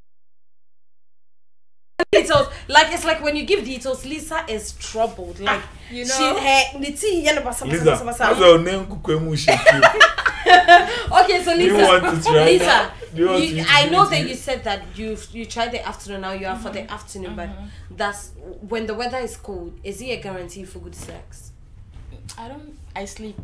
details like it's like when you give details lisa is troubled ah, like You know, she know? her the tea yeah, basa, basa, Lisa, basa, that's basa. our name. Kukwemu shake okay so Do you lisa want to try lisa? Do you want you- to i know that you said that you you tried the afternoon now you are for the mm-hmm. afternoon but mm-hmm. that's when the weather is cold is it a guarantee for good sex I don't. I sleep.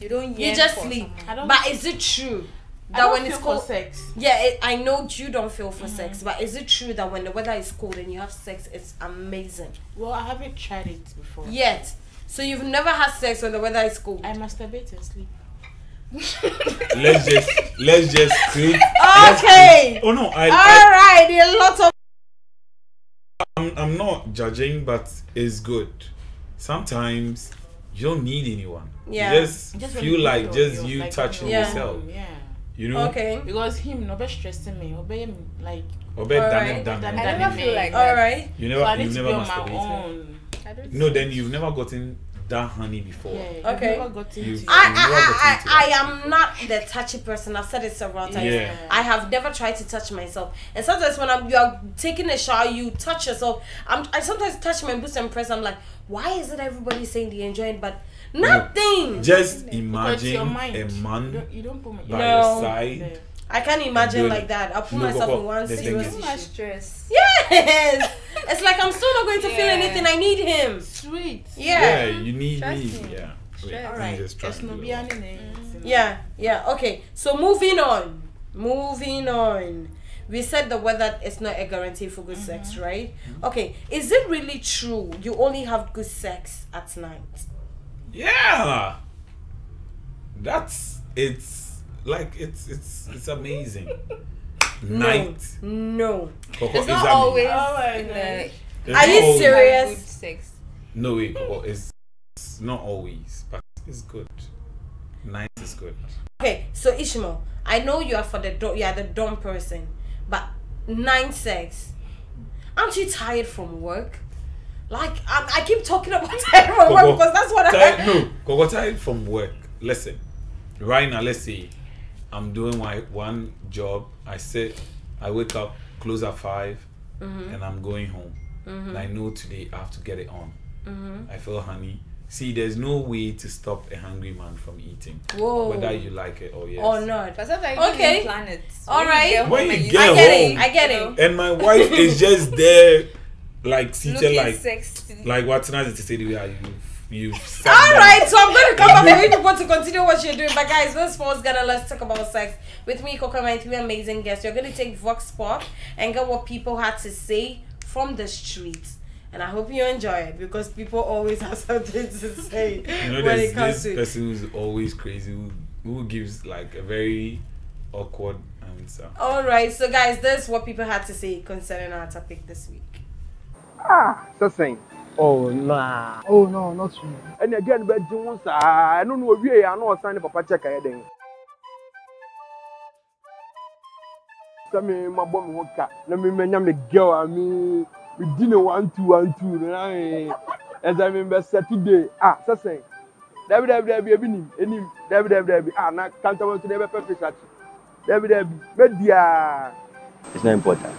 You don't you just sleep someone. I don't. but is it true I that don't when it's cold sex. yeah it, i know you don't feel for sex but is it true that when the weather is cold and you have sex it's amazing Well, I haven't tried it before. Yet. So you've never had sex when the weather is cold. I masturbate and sleep. Let's just let's just create. Okay. Oh no, I, All I right. A lot of I'm, I'm not judging, but it's good. Sometimes you don't need anyone. Yeah. You just, Just feel when like you're- just you're you like touching on yourself. own, Yeah. You know. okay. Because him no be stressing me. Obey me like. Obe done Alright. it, done Done it. I never feel like All that. You So never, I need you've to never be on my masturbated. own. I don't No, then you've never gotten that honey before. Yeah. Okay. I've never got You've- I, You never got I, I, I. I am not the touchy person. I've said it several times. Yeah. I have never tried to touch myself. And sometimes when I'm you are taking a shower, you touch yourself. I'm I sometimes touch my boots and press. I'm like, why is it everybody saying they enjoy it, but nothing? Just Because your imagine mind. a You man don't, you don't put me. by No. your side. Yeah. I can't imagine like that. I'll put No, myself in one the thing serious is- Too much stress. Yes. it's like I'm still not going to feel anything. I need him. Sweet. Yeah. Yeah, you need Trust me. me. Yeah. Wait, Stress. me Alright. just try There's and no do be it. any names. Mm. Yeah, yeah. Okay, so moving on. Moving on. We said the weather is not a guarantee for good sex, mm-hmm. right? Mm-hmm. Okay, is it really true you only have good sex at night? Yeah. That's it's like it's it's it's amazing. Night. No. Coco, It's not always Oh my gosh. the It's Are you always- serious? sex. No way, but it's, it's not always, but it's good. Nice is good. Okay, so Ishmael, I know you are for the do- you are the dumb person, but nine sex. Aren't you tired from work? Like I, I keep talking about tired from work Coco, because that's what I. tired, no, Coco tired from work. Listen, right now, let's see. I'm doing my one job. I sit, I wake up, close at 5 Mm-hmm. and I'm going home. And I know today I have to get it on. Mm-hmm. I feel honey. See, there's no way to stop a hungry man from eating, Whoa. whether you like it or yes. or not. But sometimes Okay. okay. you plan it. All right. When home you and get I get home- it. I get it. And my wife is just there, like seated, like sexy. like what Tina to say the way are you you. All right, so I'm gonna come back for you people to continue what you're doing. But guys, this sports gonna let's talk about sex with me, Coco, my three amazing guests. You're gonna take Vox Pop and get what people had to say from the streets. And I hope you enjoy it because people always have something to say You know, when it comes this to person who's always crazy, who, who gives like a very awkward answer. All right, so guys, this is what people had to say concerning our topic this week. Ah, that's. Oh nah. Oh no, not you. And again, but you want I don't know where I know sign papa check I then. Tell me my bomb won't cut. Let me mention me girl I mean we one two to want to as I remember Saturday. Ah, that's saying. Dabi dabi dabi ebi nim enim dabi dabi dabi ah na kanta wọn tún ẹ bẹ fẹ fẹ ṣáàtì dabi dabi bẹ di aa. It's not important.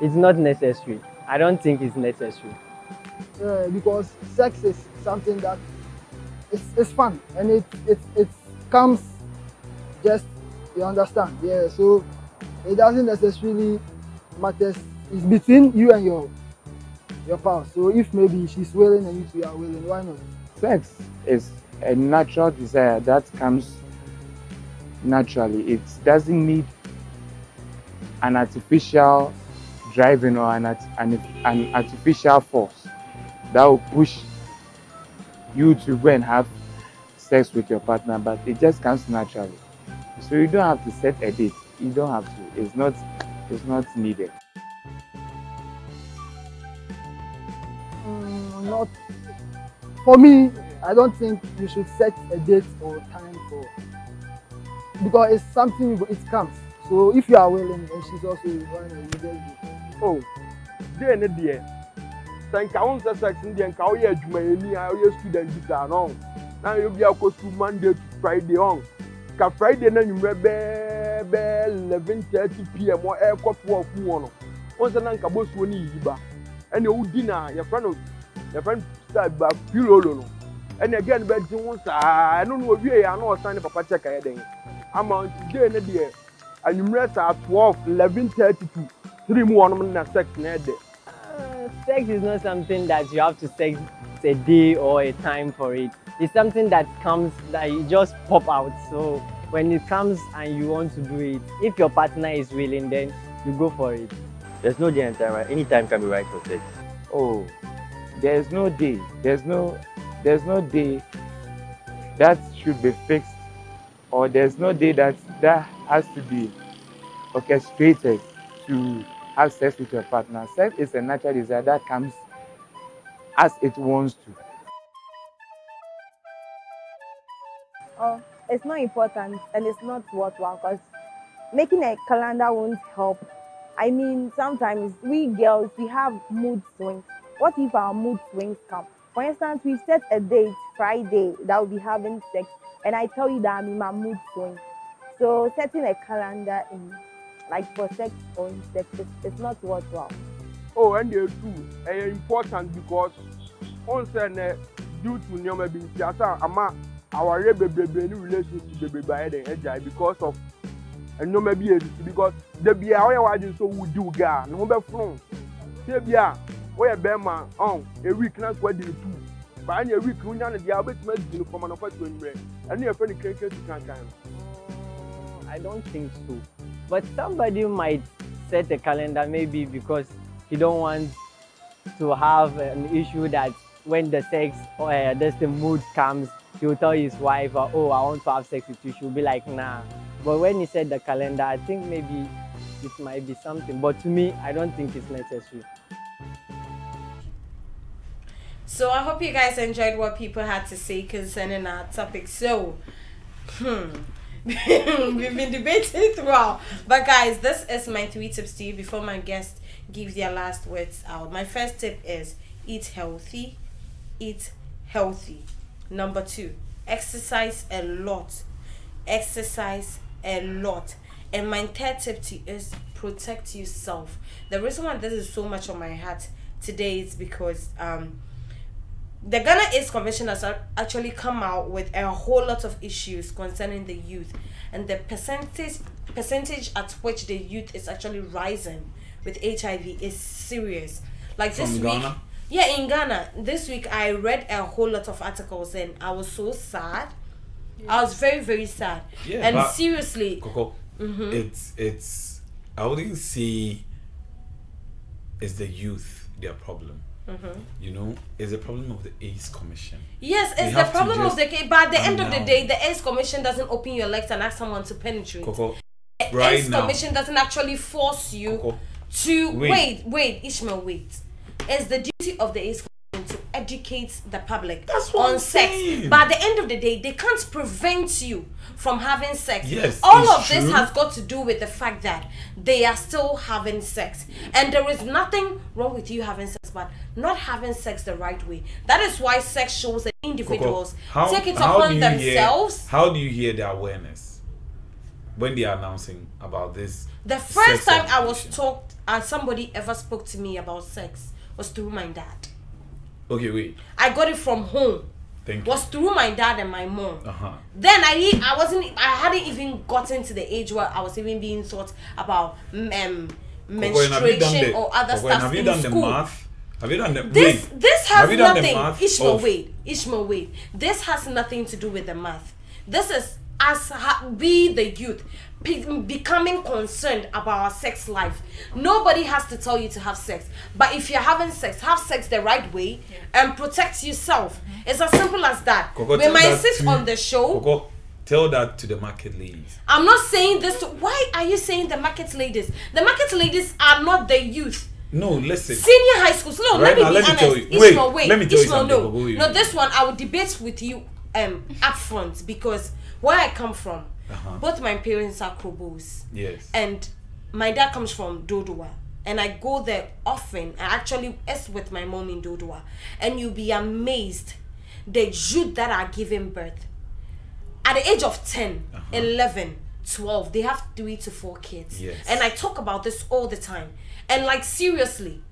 It's not necessary. I don't think it's necessary. uh, because sex is something that it's, it's fun and it, it it comes just you understand yeah so it doesn't necessarily matter it's between you and your your pal so if maybe she's willing and you two are willing why not sex is a natural desire that comes naturally. It doesn't need an artificial driving or an, an, an artificial force that will push you to go and have sex with your partner, but it just comes naturally. So you don't have to set a date. You don't have to. It's not. It's not needed. mm, not for me i don't think you should set a date or time for because it's something it comes so if you are willing and she's also willing you just do Oh, deɛ ne deɛ sɛ nka wo nsɛ sex ne deɛ nka woyɛ adwumayɛni a woyɛ student bi saa no na yɛbi akɔ school monday to friday ɔn ka friday no anwummerɛ bɛɛ bɛɛ eleven thirty pm ɛrekɔ twelve mu wɔ no wo nsɛ na nka bosuo no yiyi ba. Ɛnna wodi na yɛfrɛ no yɛfrɛ no star ba pirolo no ɛnna ɛgɛ no bɛgye ho saa ɛno no owie yɛ ano ɔsan ne papa kyɛ ka yɛ den ama day ne deɛ anwummerɛ saa twelve eleven thirty to three mu wɔnom na sex na ɛdɛ. Uh, sex is not something that you have to sex a day or a time for it. It's something that comes that you just pop out. So when it comes and you want to do it, if your partner is willing, then you go for it. There's no day and time, right? Any time can be right for sex. Oh, there's no day. There's no. There's no day that should be fixed, or there's no day that that has to be orchestrated to have sex with your partner. Sex is a natural desire that comes as it wants to. Oh, it's not important and it's not worthwhile because making a calendar won't help. I mean, sometimes we girls we have mood swings. What if our mood swings come? For instance, we set a date Friday that we'll be having sex, and I tell you that I'm in my mood swing. So setting a calendar in like for sex or in sex is, it's not worthwhile. oh ɛn deɛ tu ɛyɛ important because ɔn sɛ nɛ due to nneɛma bi nti asa ama awareɛ bebrebe ne relationship bebrebe ayɛ dɛn agyae because of nneɛma bi esisi because debi a ɔyɛ wagye nso wu di wu gaa ne ho bɛfunu tebi a wɔyɛ bɛrima ɔn a week na nkɔ di ne tu baa ne a week no nya ne deɛ a ɔbɛtumi adi ne kɔma na ɔfa tu enyimrɛ ɛne yɛ fɛ ne kenkren tu kankan no. I don't think so. But somebody might set a calendar maybe because he don't want to have an issue that when the sex or uh, there's the mood comes, he'll tell his wife, uh, "Oh, I want to have sex with you." She'll be like, "Nah." But when he set the calendar, I think maybe it might be something. But to me, I don't think it's necessary. So I hope you guys enjoyed what people had to say concerning our topic. So, hmm. We've been debating throughout. But guys, this is my three tips to you before my guest gives their last words out. My first tip is eat healthy. Eat healthy. Number two, exercise a lot. Exercise a lot. And my third tip to is protect yourself. The reason why this is so much on my heart today is because um the Ghana AIDS Commission has actually come out with a whole lot of issues concerning the youth and the percentage percentage at which the youth is actually rising with HIV is serious. Like this From week, Ghana? yeah, in Ghana, this week I read a whole lot of articles and I was so sad. I was very very sad. Yeah, and seriously, Coco, Mhm. it's it's I wouldn't say it's the youth their problem. Mhm. You know, it's a problem of the AIDS Commission. Yes, it's the problem of the case. But at the end of the day, the AIDS Commission doesn't open your legs and ask someone to penetrate. Coco, The right AIDS now, Commission doesn't actually force you Coco, to Wait. wait. wait, Ishmael, wait. It's the duty of the AIDS Commission to educate the public on I'm sex. saying. But at the end of the day, they can't prevent you from having sex. Yes, All of this has got to do with the fact that they are still having sex. And there is nothing wrong with you having sex, but not having sex the right way. That is why sex shows that Coco, individuals how, take it how upon do you themselves. Hear, how do you hear the awareness when they are announcing about this? The first time I was talked and somebody ever spoke to me about sex was through my dad. Okay, wait. I got it from home. Thank you. Was through my dad and my mom. Uh huh. Then I I wasn't I hadn't even gotten to the age where I was even being taught about um, menstruation or other stuff Have you done school. the math? Have you done the This wait, this has you nothing. Ishmael, of- wait. Ishmael, wait. This has nothing to do with the math. This is as ha- we the youth becoming concerned about our sex life. Nobody has to tell you to have sex, but if you're having sex, have sex the right way and protect yourself. It's as simple as that. Coco, we might that sit to- on the show. Coco, tell that to the market ladies. I'm not saying this. To, why are you saying the market ladies? The market ladies are not the youth. No, listen. Senior high schools. No, let me now, be let me honest. tell you- wait, Ishmael, wait. let me tell you Ishmael, something, no. Bobo, you- No, this one I will debate with you um up front because where I come from, Uh-huh. both my parents are Krobos. Yes. And my dad comes from Dodua. And I go there often. I actually is with my mom in Dodua. And you'll be amazed the youth that are giving birth. At the age of 10, Uh-huh. 11, 12, they have three to four kids. Yes. And I talk about this all the time. And like seriously,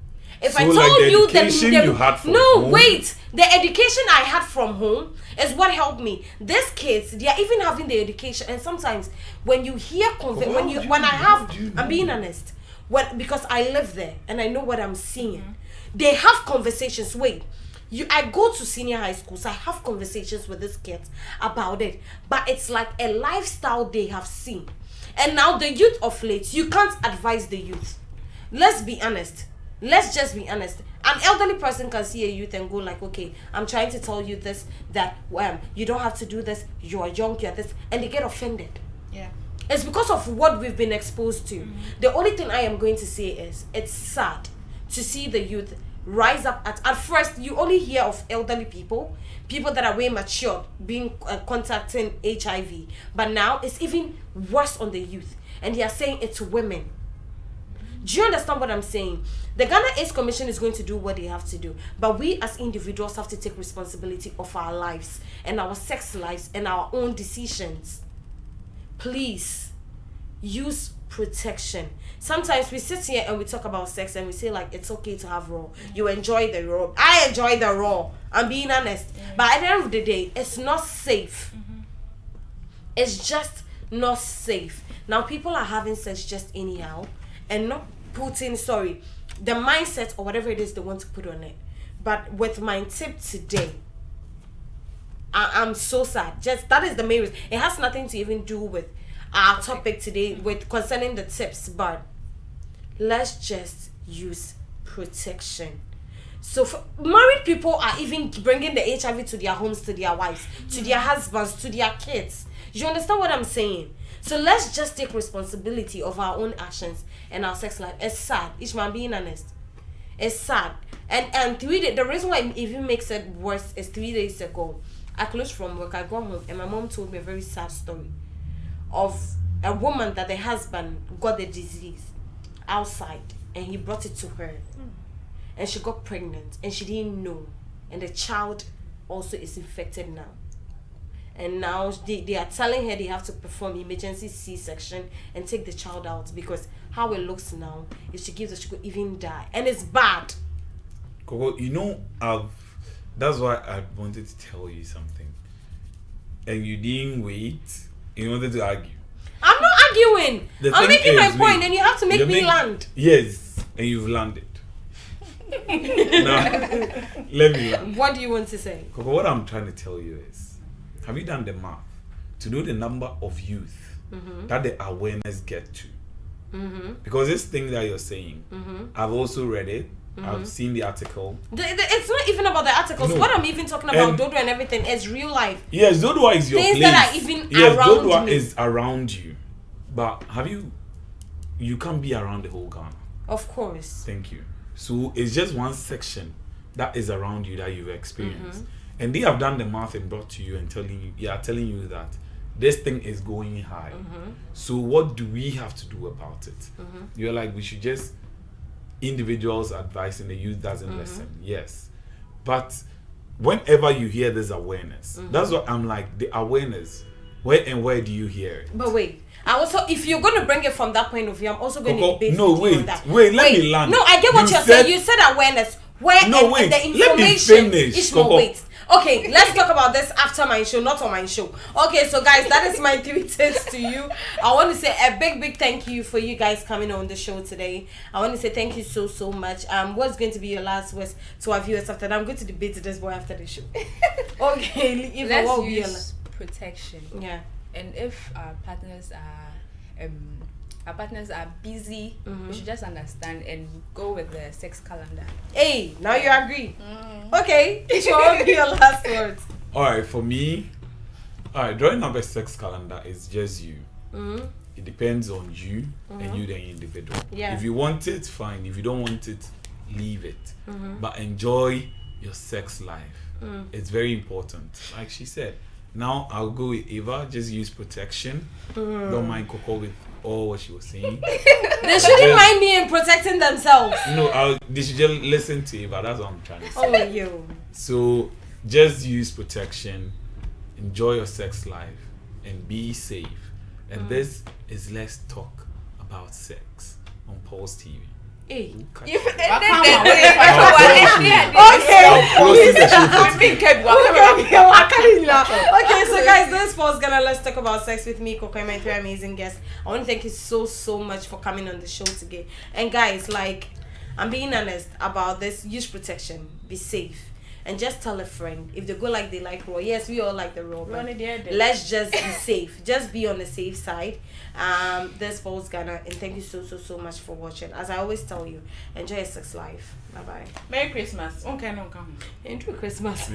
if I told like, the you that education the, you had from no home- wait the education I had from home is what helped me. These kids they are even having the education and sometimes when you hear conve- when you you when I have How do I'm being honest when because I live there and I know what I'm seeing. Mm-hmm. They have conversations. Wait, you I go to senior high schools. I have conversations with these kids about it, but it's like a lifestyle they have seen. And now the youth of late, you can't advise the youth. Let's be honest. Let's just be honest. An elderly person can see a youth and go like, okay, I'm trying to tell you this that um, you don't have to do this. You are young. You're this, and they get offended. Yeah. It's because of what we've been exposed to. The only thing I am going to say is it's sad to see the youth rise up at at first you only hear of elderly people people that are way matured being uh, contacting hiv but now it's even worse on the youth and they are saying it's women do you understand what i'm saying the ghana aids commission is going to do what they have to do but we as individuals have to take responsibility of our lives and our sex lives and our own decisions. Please use protection. Sometimes we sit here and we talk about sex and we say like it's okay to have raw. You enjoy the raw. I enjoy the raw. I'm being honest. But at the end of the day it's not safe. Mm-hmm. It's just not safe. Now people are having sex just anyhow and not putting sorry the mindset or whatever it is they want to put on it but with my tip today I, I'm so sad. Just that is the main reason. It has nothing to even do with our topic today with concerning the tips, but let's just use protection. So for, married people are even bringing the HIV to their homes, to their wives, to their mm. husbands, to their kids. You understand what I'm saying? So let's just take responsibility of our own actions and our sex life. It's sad. Ishmael, I'm being honest. It's sad. And and three days. The reason why it even makes it worse is three days ago. I closed from work. I got home and my mom told me a very sad story of a woman that the husband got the disease outside and he brought it to her hmm. and she got pregnant and she didn't know and the child also is infected now and now they, they are telling her they have to perform emergency c-section and take the child out because how it looks now if she gives it she could even die and it's bad Coco, you know, I've that's why I wanted to tell you something. And you didn't wait. You wanted to argue. i'm not arguing The i'm making my point wait, and you have to make me make- land Yes, and you've landed. now, let me land. what do you want to say Coco, what I'm trying to tell you is, have you done the math to know the number of youth Mm-hmm. that the awareness get to? Mm-hmm. Because this thing that you're saying, Mm-hmm. I've also read it. Mhm. I've seen the article. The, the, it's not even about the articles. No. What I'm even talking about, And- Dodo and everything, is real life. Yes, Dodo is your Things place. that are even yes, around Dodua me. is around you. But have you? You can't be around the whole Ghana. Of course. Thank you. So it's just one section that is around you that you've experienced, Mm-hmm. and they have done the math and brought to you and telling you, yeah, telling you that this thing is going high. Mm-hmm. So what do we have to do about it? Mhm. You're like we should just individuals advice and the youth doesn't Mhm. listen. Yes, but whenever you hear this awareness, Mhm. that's what I'm like. The awareness, where and where do you hear it? But wait, I also if you're going to bring it from that point of view, I'm also going Coco, to debate no, with you on wait, that. wait, let me land. No, I get what You are saying. You said awareness. Where No, and, wait, and the let me information finish, is more Coco. Okay, let's talk about this after my show, not on my show. Okay, so guys, that is my three tips to you. I want to say a big, big thank you for you guys coming on the show today. I want to say thank you so, so much. Um, what's going to be your last words to our viewers after that? I'm going to debate this boy after the show. okay, Eva, Let's what will be your use protection. Yeah. And if our partners are um our partners are busy, Mhm. we should just understand and go with the sex calendar. Hey, now you agree. Mm. Okay, it what will be your last words? All right, for me, all right, drawing number sex calendar is just you. Mm-hmm. It depends on you Mhm. and you, the individual. Yeah. If you want it, fine. If you don't want it, leave it. Mhm. But enjoy your sex life. Mm. It's very important. Like she said. Now I'll go with Eva. Just use protection. Mm. Don't mind Coco with all what she was saying. They shouldn't mind me in protecting themselves. No, I'll, they should just listen to Eva. That's what I'm trying to say. Oh, you. So just use protection, enjoy your sex life, and be safe. And Mm. this is Let's Talk About Sex on Pulse TV. Hey. If- and then- I'll then- close then- you. then- I'll close you the show for I'm being today. kept walking Okay, well, I can't even laugh. Okay, so guys, this was gonna let's talk about sex with me, Coco, and my three amazing guests. I want to thank you so so much for coming on the show today. And guys, like, I'm being honest about this. Use protection. Be safe. And just tell a friend if they go like they like raw. Yes, we all like the raw, Raw but ni deɛ de. let's just be safe. Just be on the safe side. Um, this Pulse Ghana, and thank you so so so much for watching. As I always tell you, enjoy your sex life. Bye bye. Merry Christmas. Okay, no, come. Enjoy Christmas.